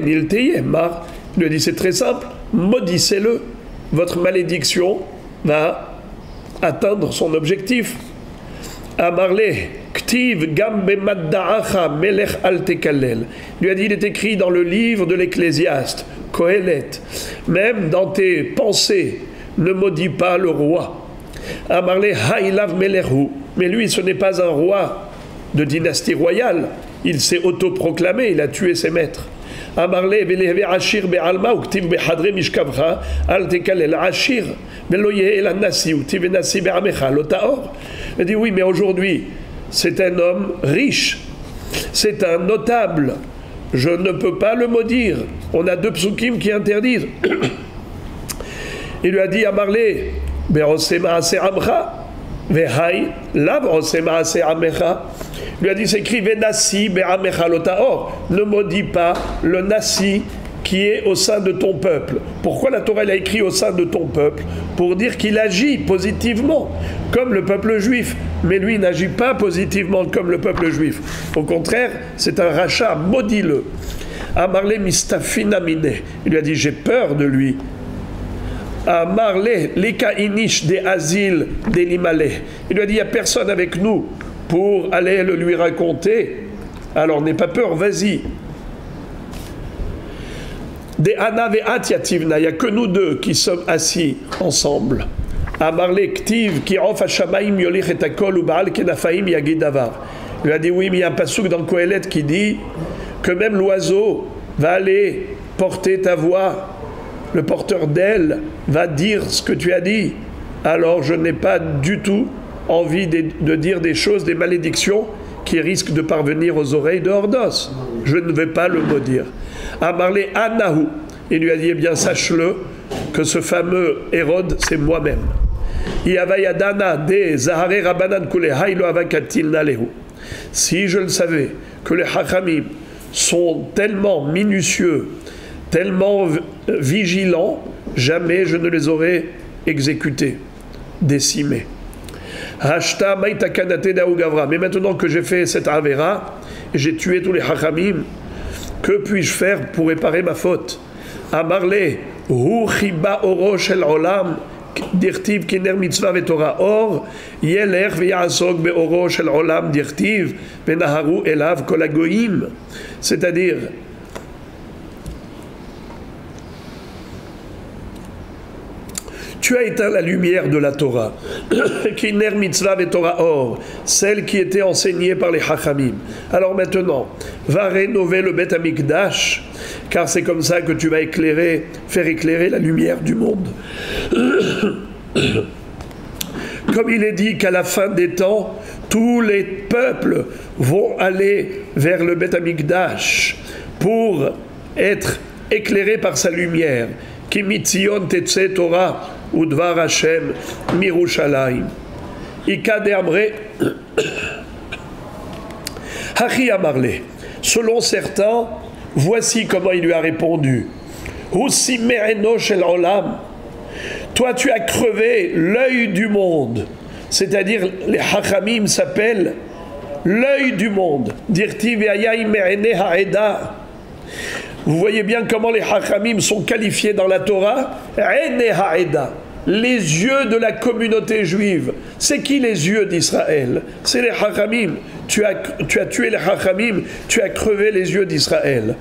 Mar, il lui a dit c'est très simple, maudissez-le. Votre malédiction va atteindre son objectif. Amarle, Ktiv Gambe Madda'acha Melech al Tekallel. Il lui a dit il est écrit dans le livre de l'Ecclésiaste, Kohelet, même dans tes pensées, ne maudis pas le roi. Amarle Haïlav Melechu. Mais lui, ce n'est pas un roi de dynastie royale. Il s'est autoproclamé, il a tué ses maîtres. Amarle Velehve Ashir Be'alma El Nasi Uktiv Nasi Be'amecha. Il dit oui, mais aujourd'hui, c'est un homme riche, c'est un notable. Je ne peux pas le maudire. On a deux psukim qui interdisent. Il lui a dit à Lui a dit, c'est écrit. Ne maudis pas le nasi qui est au sein de ton peuple. Pourquoi la Torah elle a écrit au sein de ton peuple? Pour dire qu'il agit positivement, comme le peuple juif. Mais lui n'agit pas positivement comme le peuple juif. Au contraire, c'est un rachat, maudis-le. Il lui a dit, j'ai peur de lui. Amarle likainish des asiles des limale. Il lui a dit, il n'y a personne avec nous pour aller le lui raconter. Alors n'aie pas peur, vas-y. Des Anna et Atiativna, il n'y a que nous deux qui sommes assis ensemble. Amarle Ktiv, qui off Shamaim Yolich et Akol ou Baal Kenafaim Yagidavar. Il lui a dit oui, mais il y a un pasouk dans Kohelet qui dit que même l'oiseau va aller porter ta voix. Le porteur d'aile va dire ce que tu as dit. Alors je n'ai pas du tout envie de, dire des choses, des malédictions qui risquent de parvenir aux oreilles de Hordos. Je ne vais pas le maudire. Amarle Anahu. Il lui a dit, eh bien, sache-le, que ce fameux Hérode, c'est moi-même. Si je le savais, que les Hachamim sont tellement minutieux, tellement vigilants, jamais je ne les aurais exécutés, décimés. Hashta Maïtakanate Gavra. Mais maintenant que j'ai fait cette Avera, j'ai tué tous les Hachamim, que puis-je faire pour réparer ma faute? Amarle, Hu Chiba Oro Shel Olam, Dirtiv Kiner Mitzvah Vetorah Or, Yelech V'yasog Be'oro Shel Olam Dirtiv, Venaharu Elav Kol Hagoyim. C'est-à-dire, tu as éteint la lumière de la Torah, Kiner Mitzvah et Torah Or, celle qui était enseignée par les Hachamim. Alors maintenant, va rénover le Bet Amikdash, car c'est comme ça que tu vas éclairer, faire éclairer la lumière du monde. Comme il est dit qu'à la fin des temps, tous les peuples vont aller vers le Bet Amikdash pour être éclairés par sa lumière. Kimitzion Udvar Hashem. Ika. Selon certains, voici comment il lui a répondu. Olam. Toi, tu as crevé l'œil du monde. C'est-à-dire, les Hachamim s'appellent l'œil du monde. Dirti. Vous voyez bien comment les Hachamim sont qualifiés dans la Torah? Les yeux de la communauté juive. C'est qui les yeux d'Israël? C'est les Hachamim. Tu as, tu as tué les Hachamim, tu as crevé les yeux d'Israël.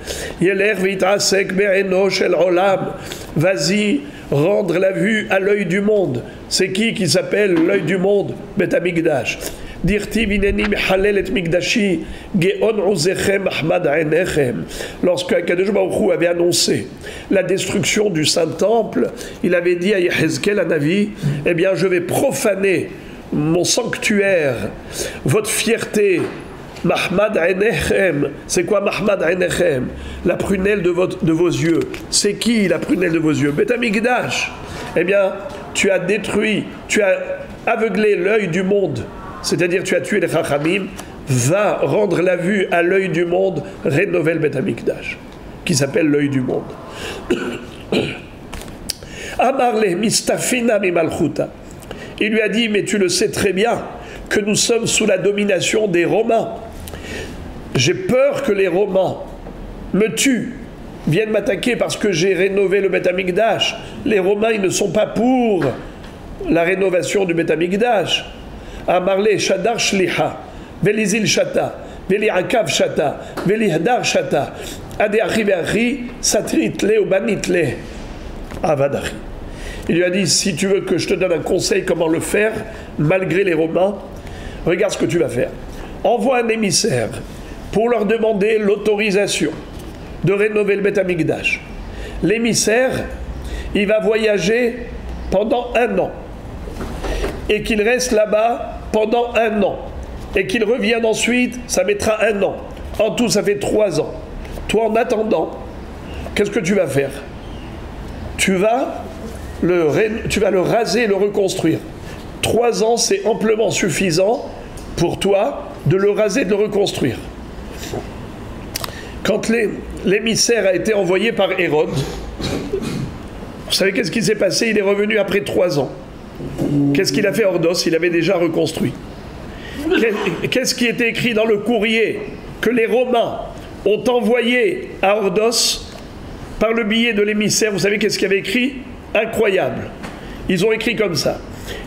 Vas-y, rendre la vue à l'œil du monde. C'est qui qui s'appelle l'œil du monde? Bet Lorsque Baruch avait annoncé la destruction du Saint-Temple, il avait dit à Yehezkel, à Navi, eh bien je vais profaner mon sanctuaire, votre fierté, Mahmad Einechem. C'est quoi Mahmad Einechem La prunelle de, votre- de vos yeux. C'est qui la prunelle de vos yeux? Bet Amigdash. Eh bien, tu as détruit, tu as aveuglé l'œil du monde. C'est-à-dire, tu as tué les Chachamim. Va rendre la vue à l'œil du monde, rénover le Bet Amigdash, qui s'appelle l'œil du monde. Amarle mistafina mi malchuta. Il lui a dit, mais tu le sais très bien que nous sommes sous la domination des Romains. J'ai peur que les Romains me tuent, viennent m'attaquer parce que j'ai rénové le Bet Amikdash. Les Romains, ils ne sont pas pour la rénovation du Bet Amikdash. Amarle shadar shliha, velizil shata, veliakav shata, velihdar shata, ade achi satrit le le, avadachi. Il lui a dit, si tu veux que je te donne un conseil comment le faire, malgré les Romains, regarde ce que tu vas faire. Envoie un émissaire pour leur demander l'autorisation de rénover le Beth. L'émissaire, il va voyager pendant un an et qu'il reste là-bas pendant un an et qu'il revienne ensuite, ça mettra un an. En tout, ça fait trois ans. Toi, en attendant, qu'est-ce que tu vas faire? Tu vas, le, tu vas le raser et le reconstruire. Trois ans, c'est amplement suffisant pour toi de le raser et de le reconstruire. Quand l'émissaire a été envoyé par Hérode, vous savez qu'est-ce qui s'est passé? Il est revenu après trois ans. Qu'est-ce qu'il a fait Ordos? Il avait déjà reconstruit. Qu'est- Qu'est-ce qui était écrit dans le courrier que les Romains ont envoyé à Ordos par le biais de l'émissaire, vous savez qu'est-ce qu'il avait écrit? Incroyable. Ils ont écrit comme ça.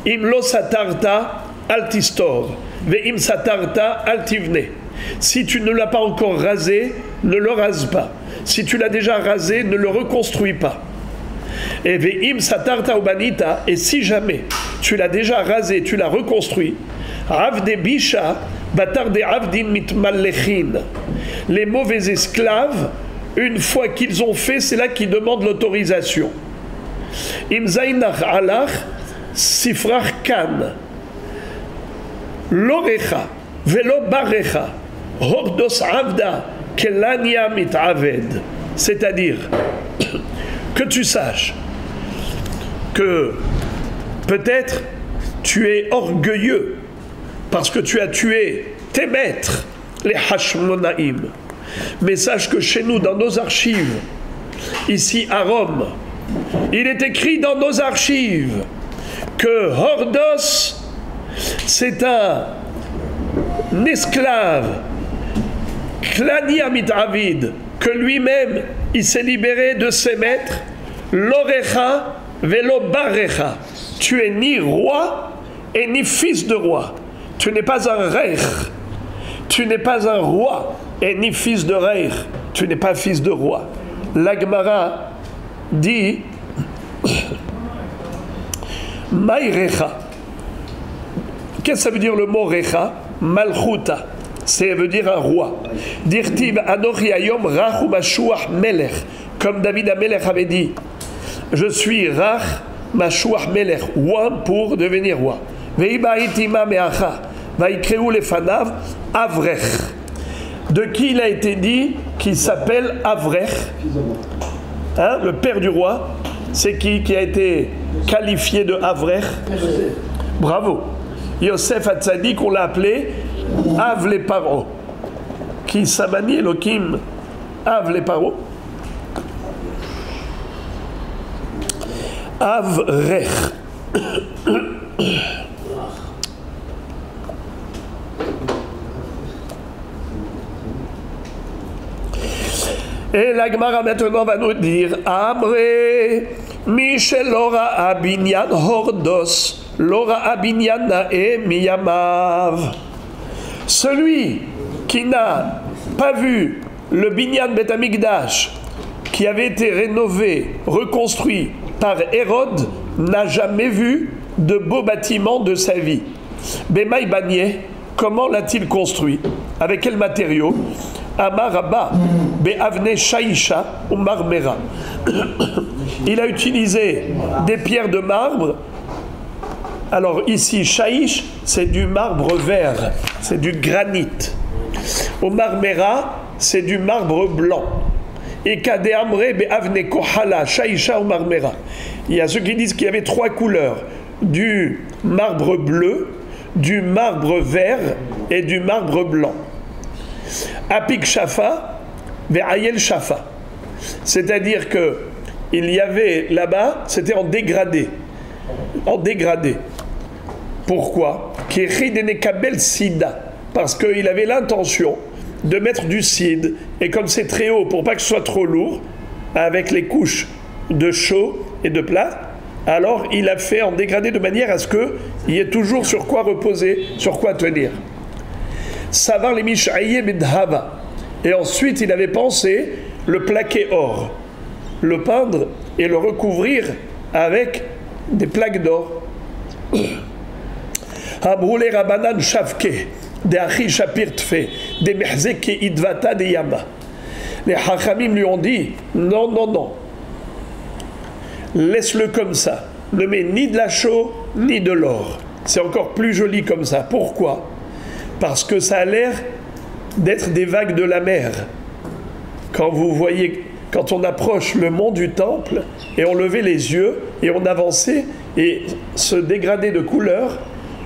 Im lo satarta altistor, ve im satarta altivne. Si tu ne l'as pas encore rasé, ne le rase pas. Si tu l'as déjà rasé, ne le reconstruis pas. Et ve im satarta ubanita, et si jamais tu l'as déjà rasé, tu l'as reconstruit, avde bisha, batar de avdin mitmallechin. Les mauvais esclaves, une fois qu'ils ont fait, c'est là qu'ils demandent l'autorisation. Im zainach alach, sifrach kan. Lorecha, velo barecha, hordos avda, kelania mitaved. C'est-à-dire que tu saches que peut-être tu es orgueilleux parce que tu as tué tes maîtres, les Hashmonaïm. Mais sache que chez nous, dans nos archives, ici à Rome, il est écrit dans nos archives que Hordos, c'est un esclave, Klani Amitravid, que lui-même, il s'est libéré de ses maîtres, Lorecha velo Barecha. Tu es ni roi et ni fils de roi. Tu n'es pas un reich. Tu n'es pas un roi et ni fils de reich. Tu n'es pas fils de roi. L'Agmara dit Maïrecha. Qu'est-ce que ça veut dire le mot recha? Malchuta. Ça veut dire un roi. Dirtiv Anochi Ayom Rach Mashuach Melech. Comme David Amelech avait dit Je suis Rach Mashuach Melech, roi pour devenir roi. Veiba Itima Meacha. Vaikreu Lefanav Avrech. De qui il a été dit qu'il s'appelle Avrech? Hein, le père du roi, c'est qui qui a été qualifié de Avrech? Bravo. Yosef Hatzadik, on l'a appelé Av les paro. Qui samani Elohim Av les paro. Avrech. Et la Gemara maintenant va nous dire Amré, Michel Laura Abinyan Hordos, Laura Abinyan Nae Miyamav. Celui qui n'a pas vu le Binyan Betamikdash qui avait été rénové, reconstruit par Hérode, n'a jamais vu de beau bâtiment de sa vie. Bemaï comment l'a-t-il construit? Avec quels matériaux Amaraba, Be'avne Shaisha ou Marmera. Il a utilisé des pierres de marbre. Alors ici, Shaïch, c'est du marbre vert, c'est du granit. Au Marmera, c'est du marbre blanc. Et. Il y a ceux qui disent qu'il y avait trois couleurs du marbre bleu, du marbre vert et du marbre blanc. Apik Shafa, Shafa. C'est-à-dire que il y avait là-bas, c'était en dégradé. En dégradé. Pourquoi? Parce qu'il avait l'intention de mettre du cide. Et comme c'est très haut, pour pas que ce soit trop lourd, avec les couches de chaud et de plat, alors il a fait en dégradé de manière à ce qu'il y ait toujours sur quoi reposer, sur quoi tenir. Savar les Midhava. Et ensuite, il avait pensé le plaquer or, le peindre et le recouvrir avec des plaques d'or. Rabanan Shavke, des Achi Mehzeke Idvata de Yama. Les Hachamim lui ont dit non, non, non, laisse-le comme ça. Ne mets ni de la chaux ni de l'or. C'est encore plus joli comme ça. Pourquoi? Parce que ça a l'air d'être des vagues de la mer. Quand vous voyez, quand on approche le mont du temple et on levait les yeux et on avançait et ce dégradé de couleur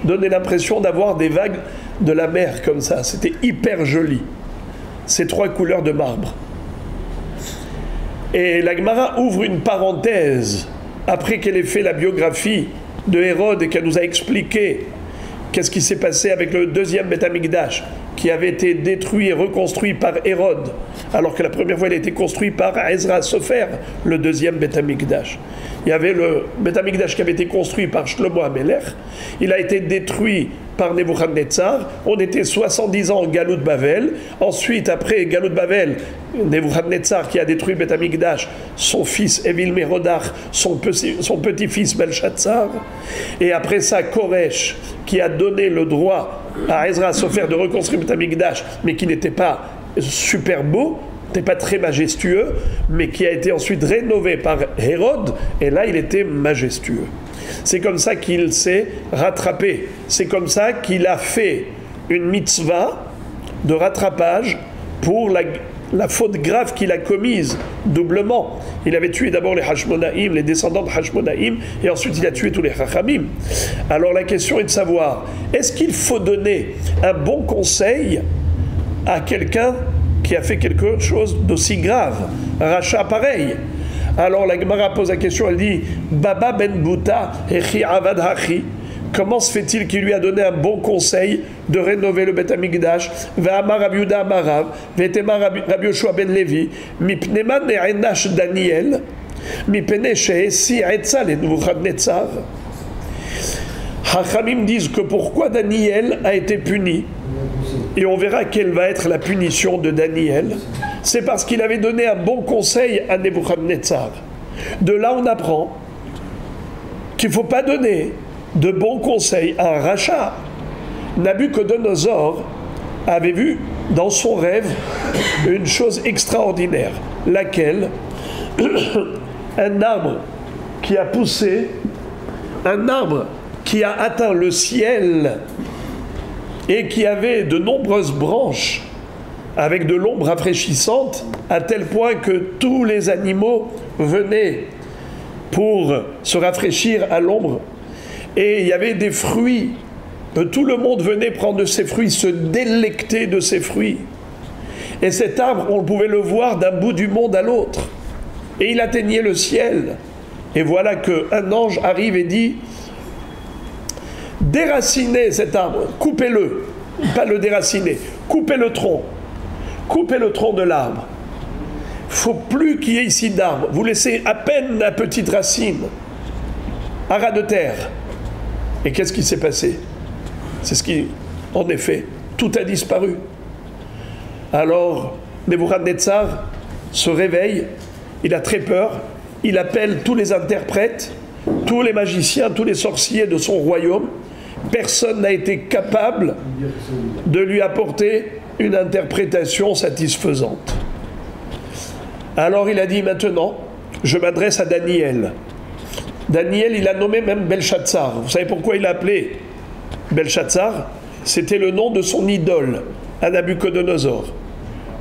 donnait l'impression d'avoir des vagues de la mer comme ça. C'était hyper joli. Ces trois couleurs de marbre. Et la Gemara ouvre une parenthèse après qu'elle ait fait la biographie de Hérode et qu'elle nous a expliqué qu'est-ce qui s'est passé avec le deuxième Beth qui avait été détruit et reconstruit par Hérode, alors que la première fois il a été construit par Ezra Sofer, le deuxième Beth Il y avait le Beth qui avait été construit par Shlomo Amelech, il a été détruit par Nebuchadnezzar. On était 70 ans en Galout Bavel. Ensuite, après Galout Bavel, Nebuchadnezzar qui a détruit Beth son fils Evil Merodach, son, petit-fils Belshazzar. Et après ça, Koresh qui a donné le droit à Ezra Sofer de reconstruire Beth mais qui n'était pas super beau, n'était pas très majestueux, mais qui a été ensuite rénové par Hérode, et là il était majestueux. C'est comme ça qu'il s'est rattrapé. C'est comme ça qu'il a fait une mitzvah de rattrapage pour la, faute grave qu'il a commise doublement. Il avait tué d'abord les Hashmonaïm, les descendants de Hashmonaïm, et ensuite il a tué tous les Chachamim. Alors la question est de savoir, est-ce qu'il faut donner un bon conseil à quelqu'un qui a fait quelque chose d'aussi grave, rachat pareil alors la Gemara pose la question, elle dit Baba ben Bouta, avad hachi. Comment se fait-il qu'il lui a donné un bon conseil de rénover le Beth Amikdash Ve'amar Rabbi Yuda Amarav, ve'tema Rabbi Yoshua ben Levi, mipnema ne'enash Daniel, mipene she'esi etza le Nebuchadnezzar. Hachamim disent que pourquoi Daniel a été puni? Et on verra quelle va être la punition de Daniel c'est parce qu'il avait donné un bon conseil à Nebuchadnezzar. De là, on apprend qu'il ne faut pas donner de bons conseils à un rachat. Nabucodonosor avait vu dans son rêve une chose extraordinaire, laquelle un arbre qui a poussé, un arbre qui a atteint le ciel et qui avait de nombreuses branches avec de l'ombre rafraîchissante, à tel point que tous les animaux venaient pour se rafraîchir à l'ombre. Et il y avait des fruits. Tout le monde venait prendre de ces fruits, se délecter de ces fruits. Et cet arbre, on pouvait le voir d'un bout du monde à l'autre. Et il atteignait le ciel. Et voilà qu'un ange arrive et dit Déracinez cet arbre, coupez-le, pas le déraciner, coupez le tronc, coupez le tronc de l'arbre. faut plus qu'il y ait ici d'arbre. Vous laissez à peine la petite racine, à ras de terre. Et qu'est-ce qui s'est passé? C'est ce qui, en effet, tout a disparu. Alors, Nebuchadnezzar se réveille, il a très peur, il appelle tous les interprètes, tous les magiciens, tous les sorciers de son royaume. Personne n'a été capable de lui apporter une interprétation satisfaisante. Alors il a dit maintenant, je m'adresse à Daniel. Daniel, il a nommé même Belshazzar. Vous savez pourquoi il a appelé Belshazzar? C'était le nom de son idole, à Nabucodonosor.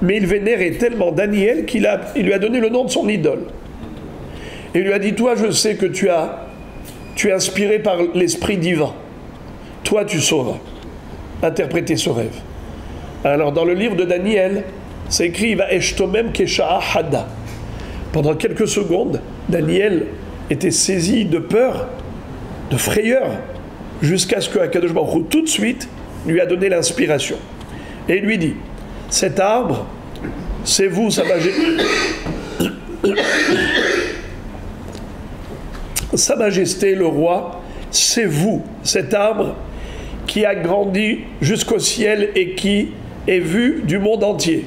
Mais il vénérait tellement Daniel qu'il il lui a donné le nom de son idole. Il lui a dit, toi, je sais que tu es inspiré par l'esprit divin. Toi, tu sauras interpréter ce rêve. Alors, dans le livre de Daniel, c'est écrit, va eshtomem hada. Pendant quelques secondes, Daniel était saisi de peur, de frayeur, jusqu'à ce que Akadosh tout de suite lui a donné l'inspiration. Et il lui dit, cet arbre, c'est vous, Sa Majesté. Sa Majesté le roi, c'est vous, cet arbre qui a grandi jusqu'au ciel et qui est vu du monde entier.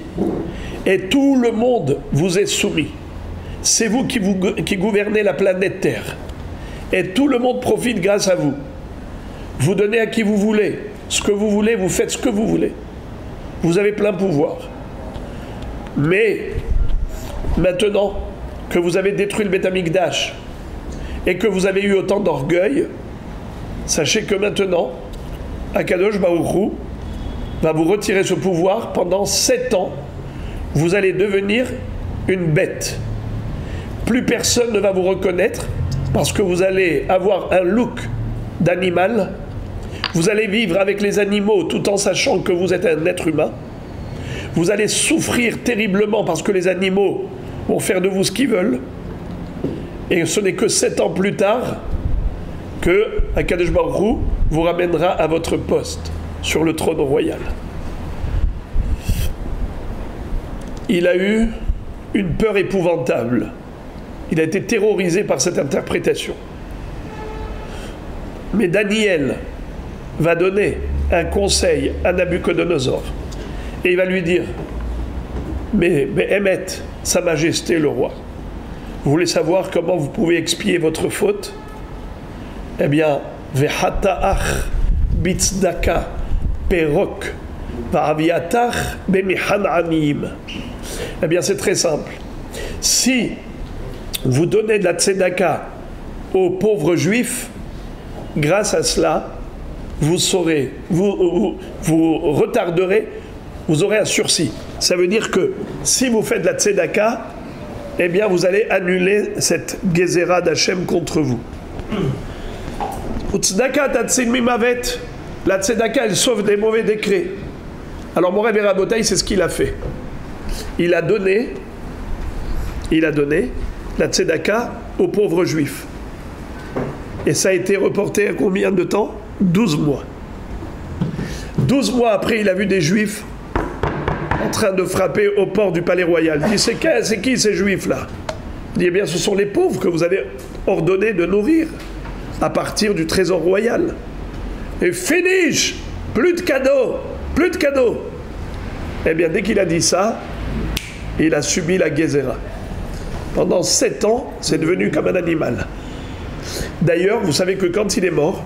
Et tout le monde vous est soumis. C'est vous qui, gouvernez la planète Terre. Et tout le monde profite grâce à vous. Vous donnez à qui vous voulez, ce que vous voulez, vous faites ce que vous voulez. Vous avez plein pouvoir. Mais maintenant que vous avez détruit le Betamikdash et que vous avez eu autant d'orgueil, sachez que maintenant, Akadosh Baruchou va vous retirer ce pouvoir pendant sept ans. Vous allez devenir une bête. Plus personne ne va vous reconnaître parce que vous allez avoir un look d'animal vous allez vivre avec les animaux tout en sachant que vous êtes un être humain. Vous allez souffrir terriblement parce que les animaux vont faire de vous ce qu'ils veulent. Et ce n'est que sept ans plus tard que Akadosh vous ramènera à votre poste sur le trône royal. Il a eu une peur épouvantable. Il a été terrorisé par cette interprétation. Mais Daniel, va donner un conseil à Nabucodonosor. Et il va lui dire, mais, mais Sa Majesté le roi, vous voulez savoir comment vous pouvez expier votre faute? Eh bien, Vehata'ach bitzdaka perok va'aviatach Eh bien, c'est très simple. Si vous donnez de la tzedaka aux pauvres juifs, grâce à cela, vous saurez, vous, retarderez, vous aurez un sursis. Ça veut dire que si vous faites la tzedaka, eh bien vous allez annuler cette gezerah d'Hachem contre vous. La tzedaka, elle sauve des mauvais décrets. Alors mon rêve c'est ce qu'il a fait. Il a donné, il a donné la tzedaka aux pauvres juifs. Et ça a été reporté à combien de temps? 12 mois. 12 mois après, il a vu des juifs en train de frapper au port du palais royal. Il dit C'est qui, qui ces juifs-là? Il dit Eh bien, ce sont les pauvres que vous avez ordonné de nourrir à partir du trésor royal. Et finish Plus de cadeaux Plus de cadeaux Eh bien, dès qu'il a dit ça, il a subi la Gézéra. Pendant sept ans, c'est devenu comme un animal. D'ailleurs, vous savez que quand il est mort,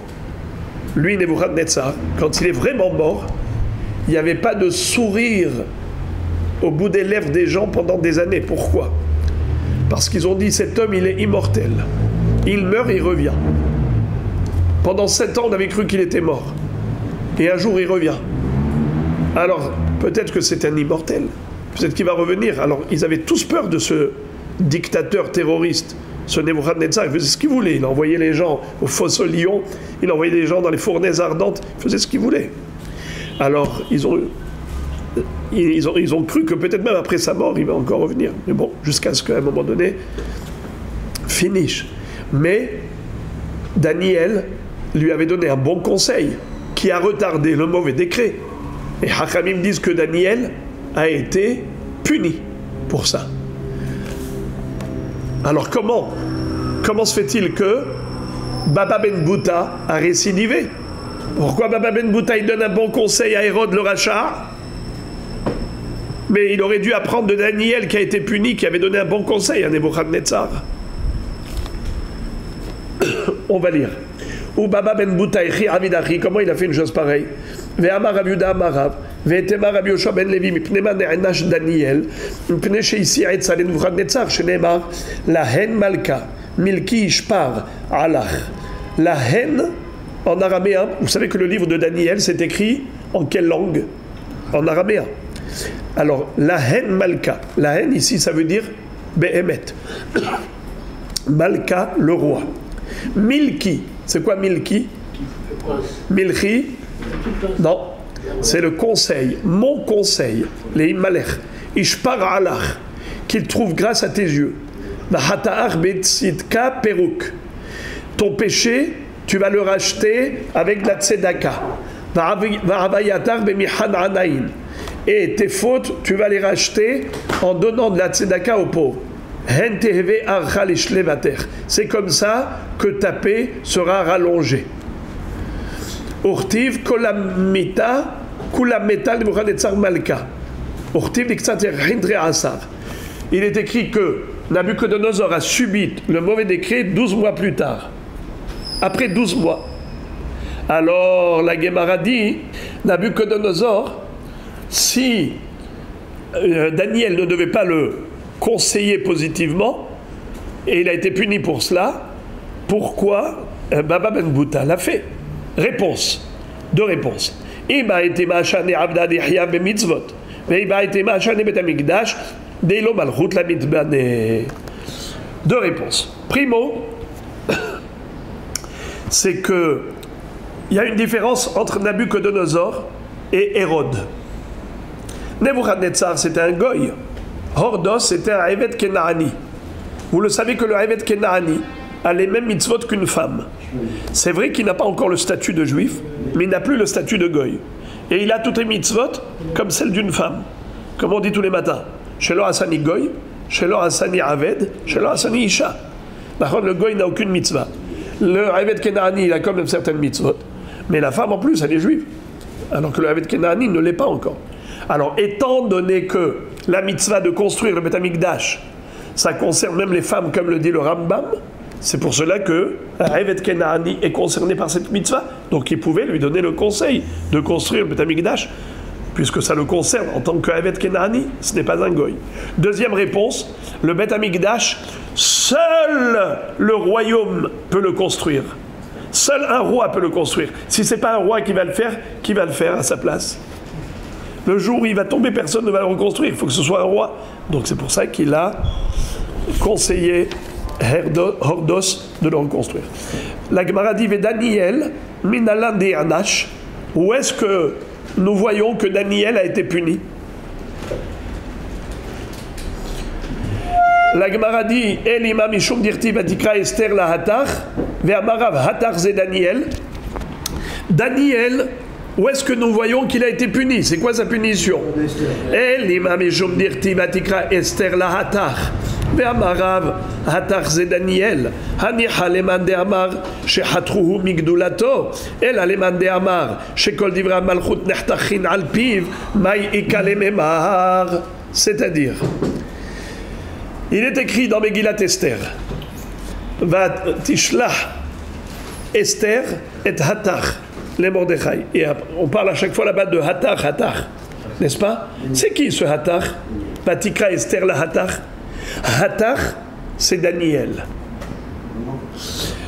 lui, Nebuchadnezzar, quand il est vraiment mort, il n'y avait pas de sourire au bout des lèvres des gens pendant des années. Pourquoi? Parce qu'ils ont dit cet homme, il est immortel. Il meurt, il revient. Pendant sept ans, on avait cru qu'il était mort. Et un jour, il revient. Alors, peut-être que c'est un immortel. Peut-être qu'il va revenir. Alors, ils avaient tous peur de ce dictateur terroriste ce Nebuchadnezzar, il faisait ce qu'il voulait. Il envoyait les gens au fosse lion, il envoyait les gens dans les fournaises ardentes, il faisait ce qu'il voulait. Alors, ils ont, ils ont, ils ont cru que peut-être même après sa mort, il va encore revenir. Mais bon, jusqu'à ce qu'à un moment donné, finish. Mais Daniel lui avait donné un bon conseil qui a retardé le mauvais décret. Et Hachamim disent que Daniel a été puni pour ça. Alors comment Comment se fait-il que Baba Ben Bouta a récidivé? Pourquoi Baba Ben Bouta il donne un bon conseil à Hérode le rachat? Mais il aurait dû apprendre de Daniel qui a été puni, qui avait donné un bon conseil à Nebuchadnezzar. On va lire. Ou Baba Ben Bouta Avidachi, comment il a fait une chose pareille? Ve'amar Rav Yuda Amarav, ve'etema Rav Yoshua Ben Levi, mipnema ne'enash Daniel, mipne she'isi etza Nebuchadnezzar, she'nemar, la hen malka, milki ishpar alach. La haine, en araméen, vous savez que le livre de Daniel, c'est écrit en quelle langue? En araméen. Alors, la haine malka. La haine, ici, ça veut dire Behemet. Malka, le roi. Milki, c'est quoi Milki? Milchi Non, c'est le conseil, mon conseil, les Imalech. Ishpar alach, qu'il trouve grâce à tes yeux. Peruk. Ton péché, tu vas le racheter avec la tzedaka. Et tes fautes, tu vas les racheter en donnant de la tzedaka aux pauvres. C'est comme ça que ta paix sera rallongée. Urtiv kolamita kulameta malka. Urtiv. Il est écrit que Nabucodonosor a subi le mauvais décret 12 mois plus tard. Après 12 mois. Alors la Gemara dit Nabucodonosor, si euh, Daniel ne devait pas le conseiller positivement, et il a été puni pour cela, pourquoi? Euh, Baba Ben Bouta l'a fait Réponse. Deux réponses. Deux réponses. Primo, c'est que il y a une différence entre Nabucodonosor et Hérode. Nebuchadnezzar, c'était un goy. Hordos, c'était un Evet Kenaani. Vous le savez que le Evet Kenaani a les mêmes mitzvot qu'une femme. C'est vrai qu'il n'a pas encore le statut de juif, mais il n'a plus le statut de goy. Et il a toutes les mitzvot comme celle d'une femme. Comme on dit tous les matins. Shelo Hassani Goy, Shelo Hassani Aved, Shelo Hassani Isha. Par contre, le goy n'a aucune mitzvah. Le Evet Kenaani, il a quand même certaines mitzvot. Mais la femme en plus, elle est juive. Alors que le Evet Kenaani ne l'est pas encore. Alors, étant donné que la mitzvah de construire le Beth Amikdash, ça concerne même les femmes, comme le dit le Rambam, c'est pour cela que Evet Kenaani est concerné par cette mitzvah. Donc, il pouvait lui donner le conseil de construire le Beth Amikdash, puisque ça le concerne en tant que Evet Kenaani, ce n'est pas un goy. Deuxième réponse, le Beth Amikdash, seul le royaume peut le construire. Seul un roi peut le construire. Si ce n'est pas un roi qui va le faire, qui va le faire à sa place? Le jour où il va tomber, personne ne va le reconstruire. Il faut que ce soit un roi. Donc c'est pour ça qu'il a conseillé Hordos de le reconstruire. La Gemara dit Daniel, Minalan de. Où est-ce que nous voyons que Daniel a été puni? La Gemara dit El imam mishum dirti vatikra Esther la hatar ve'amarav hatar ze Daniel. Daniel, où est-ce que nous voyons qu'il a été puni C'est quoi sa punition El imam mishum dirti vatikra Esther la hatar ve'amarav hatar ze Daniel. הניחא למאן דאמר שחתכוהו מגדולתו, אלא למאן דאמר שכל דברי המלכות נחתכין על פיו, מהי איכא לממר? C'est-à-dire, il est écrit dans Megillat Esther, Va tishlach Esther et Hatach, les Mordechai. Et on parle à chaque fois là-bas de Hatach, Hatach, n'est-ce pas? C'est qui ce Hatach Vatikra Esther la Hatach Hatach, c'est Daniel.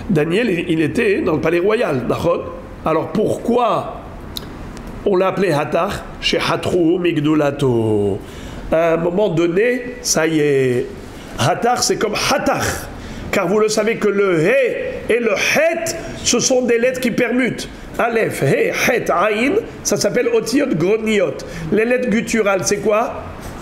Daniel, il était dans le palais royal, d'accord? Alors pourquoi on l'a appelé Hatach Chez Hatrou Migdulato. À un moment donné, ça y est. Hatach, c'est comme Hatach. Car vous le savez que le He et le Het, ce sont des lettres qui permutent. Aleph, He, Het, Aïn, ça s'appelle Otiot, Groniot. Les lettres gutturales, c'est quoi?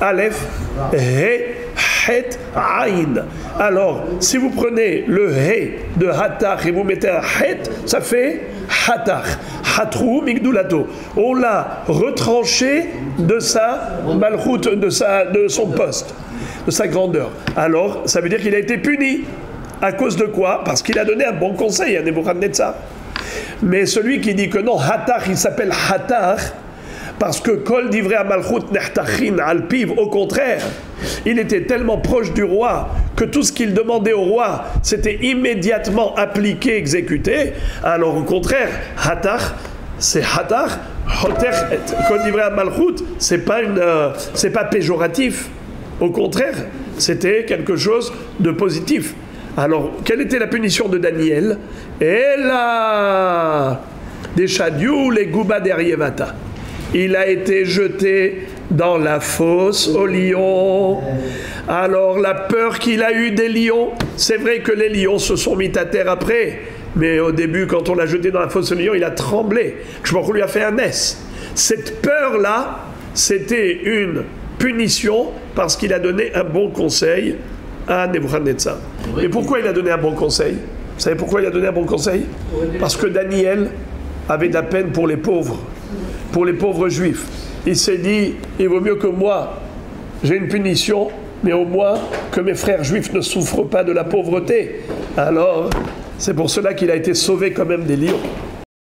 Aleph, He, Het Aïn. Alors, si vous prenez le He de Hatach et vous mettez un Het, ça fait Hatach. Hatrou Migdulato. On l'a retranché de sa malchoute, de, de son poste, de sa grandeur. Alors, ça veut dire qu'il a été puni. À cause de quoi? Parce qu'il a donné un bon conseil à Nebuchadnezzar. Mais celui qui dit que non, Hatach, il s'appelle Hatach, parce que Kol divrei Malchut Nehtachin Alpiv, au contraire, il était tellement proche du roi que tout ce qu'il demandait au roi, c'était immédiatement appliqué, exécuté. Alors au contraire, Hatach, c'est Hatach, Kol divrei Malchut, c'est pas euh, c'est pas péjoratif. Au contraire, c'était quelque chose de positif. Alors, quelle était la punition de Daniel? Et là, des chadiou, les gouba d'Erievata. Il a été jeté dans la fosse aux lions. Alors, la peur qu'il a eue des lions, c'est vrai que les lions se sont mis à terre après. Mais au début, quand on l'a jeté dans la fosse aux lions, il a tremblé. Je crois qu'on lui a fait un S. Cette peur-là, c'était une punition parce qu'il a donné un bon conseil à Nebuchadnezzar. Et pourquoi il a donné un bon conseil? Vous savez pourquoi il a donné un bon conseil? Parce que Daniel avait de la peine pour les pauvres, pour les pauvres juifs. Il s'est dit, il vaut mieux que moi, j'ai une punition, mais au moins que mes frères juifs ne souffrent pas de la pauvreté. Alors, c'est pour cela qu'il a été sauvé quand même des lions.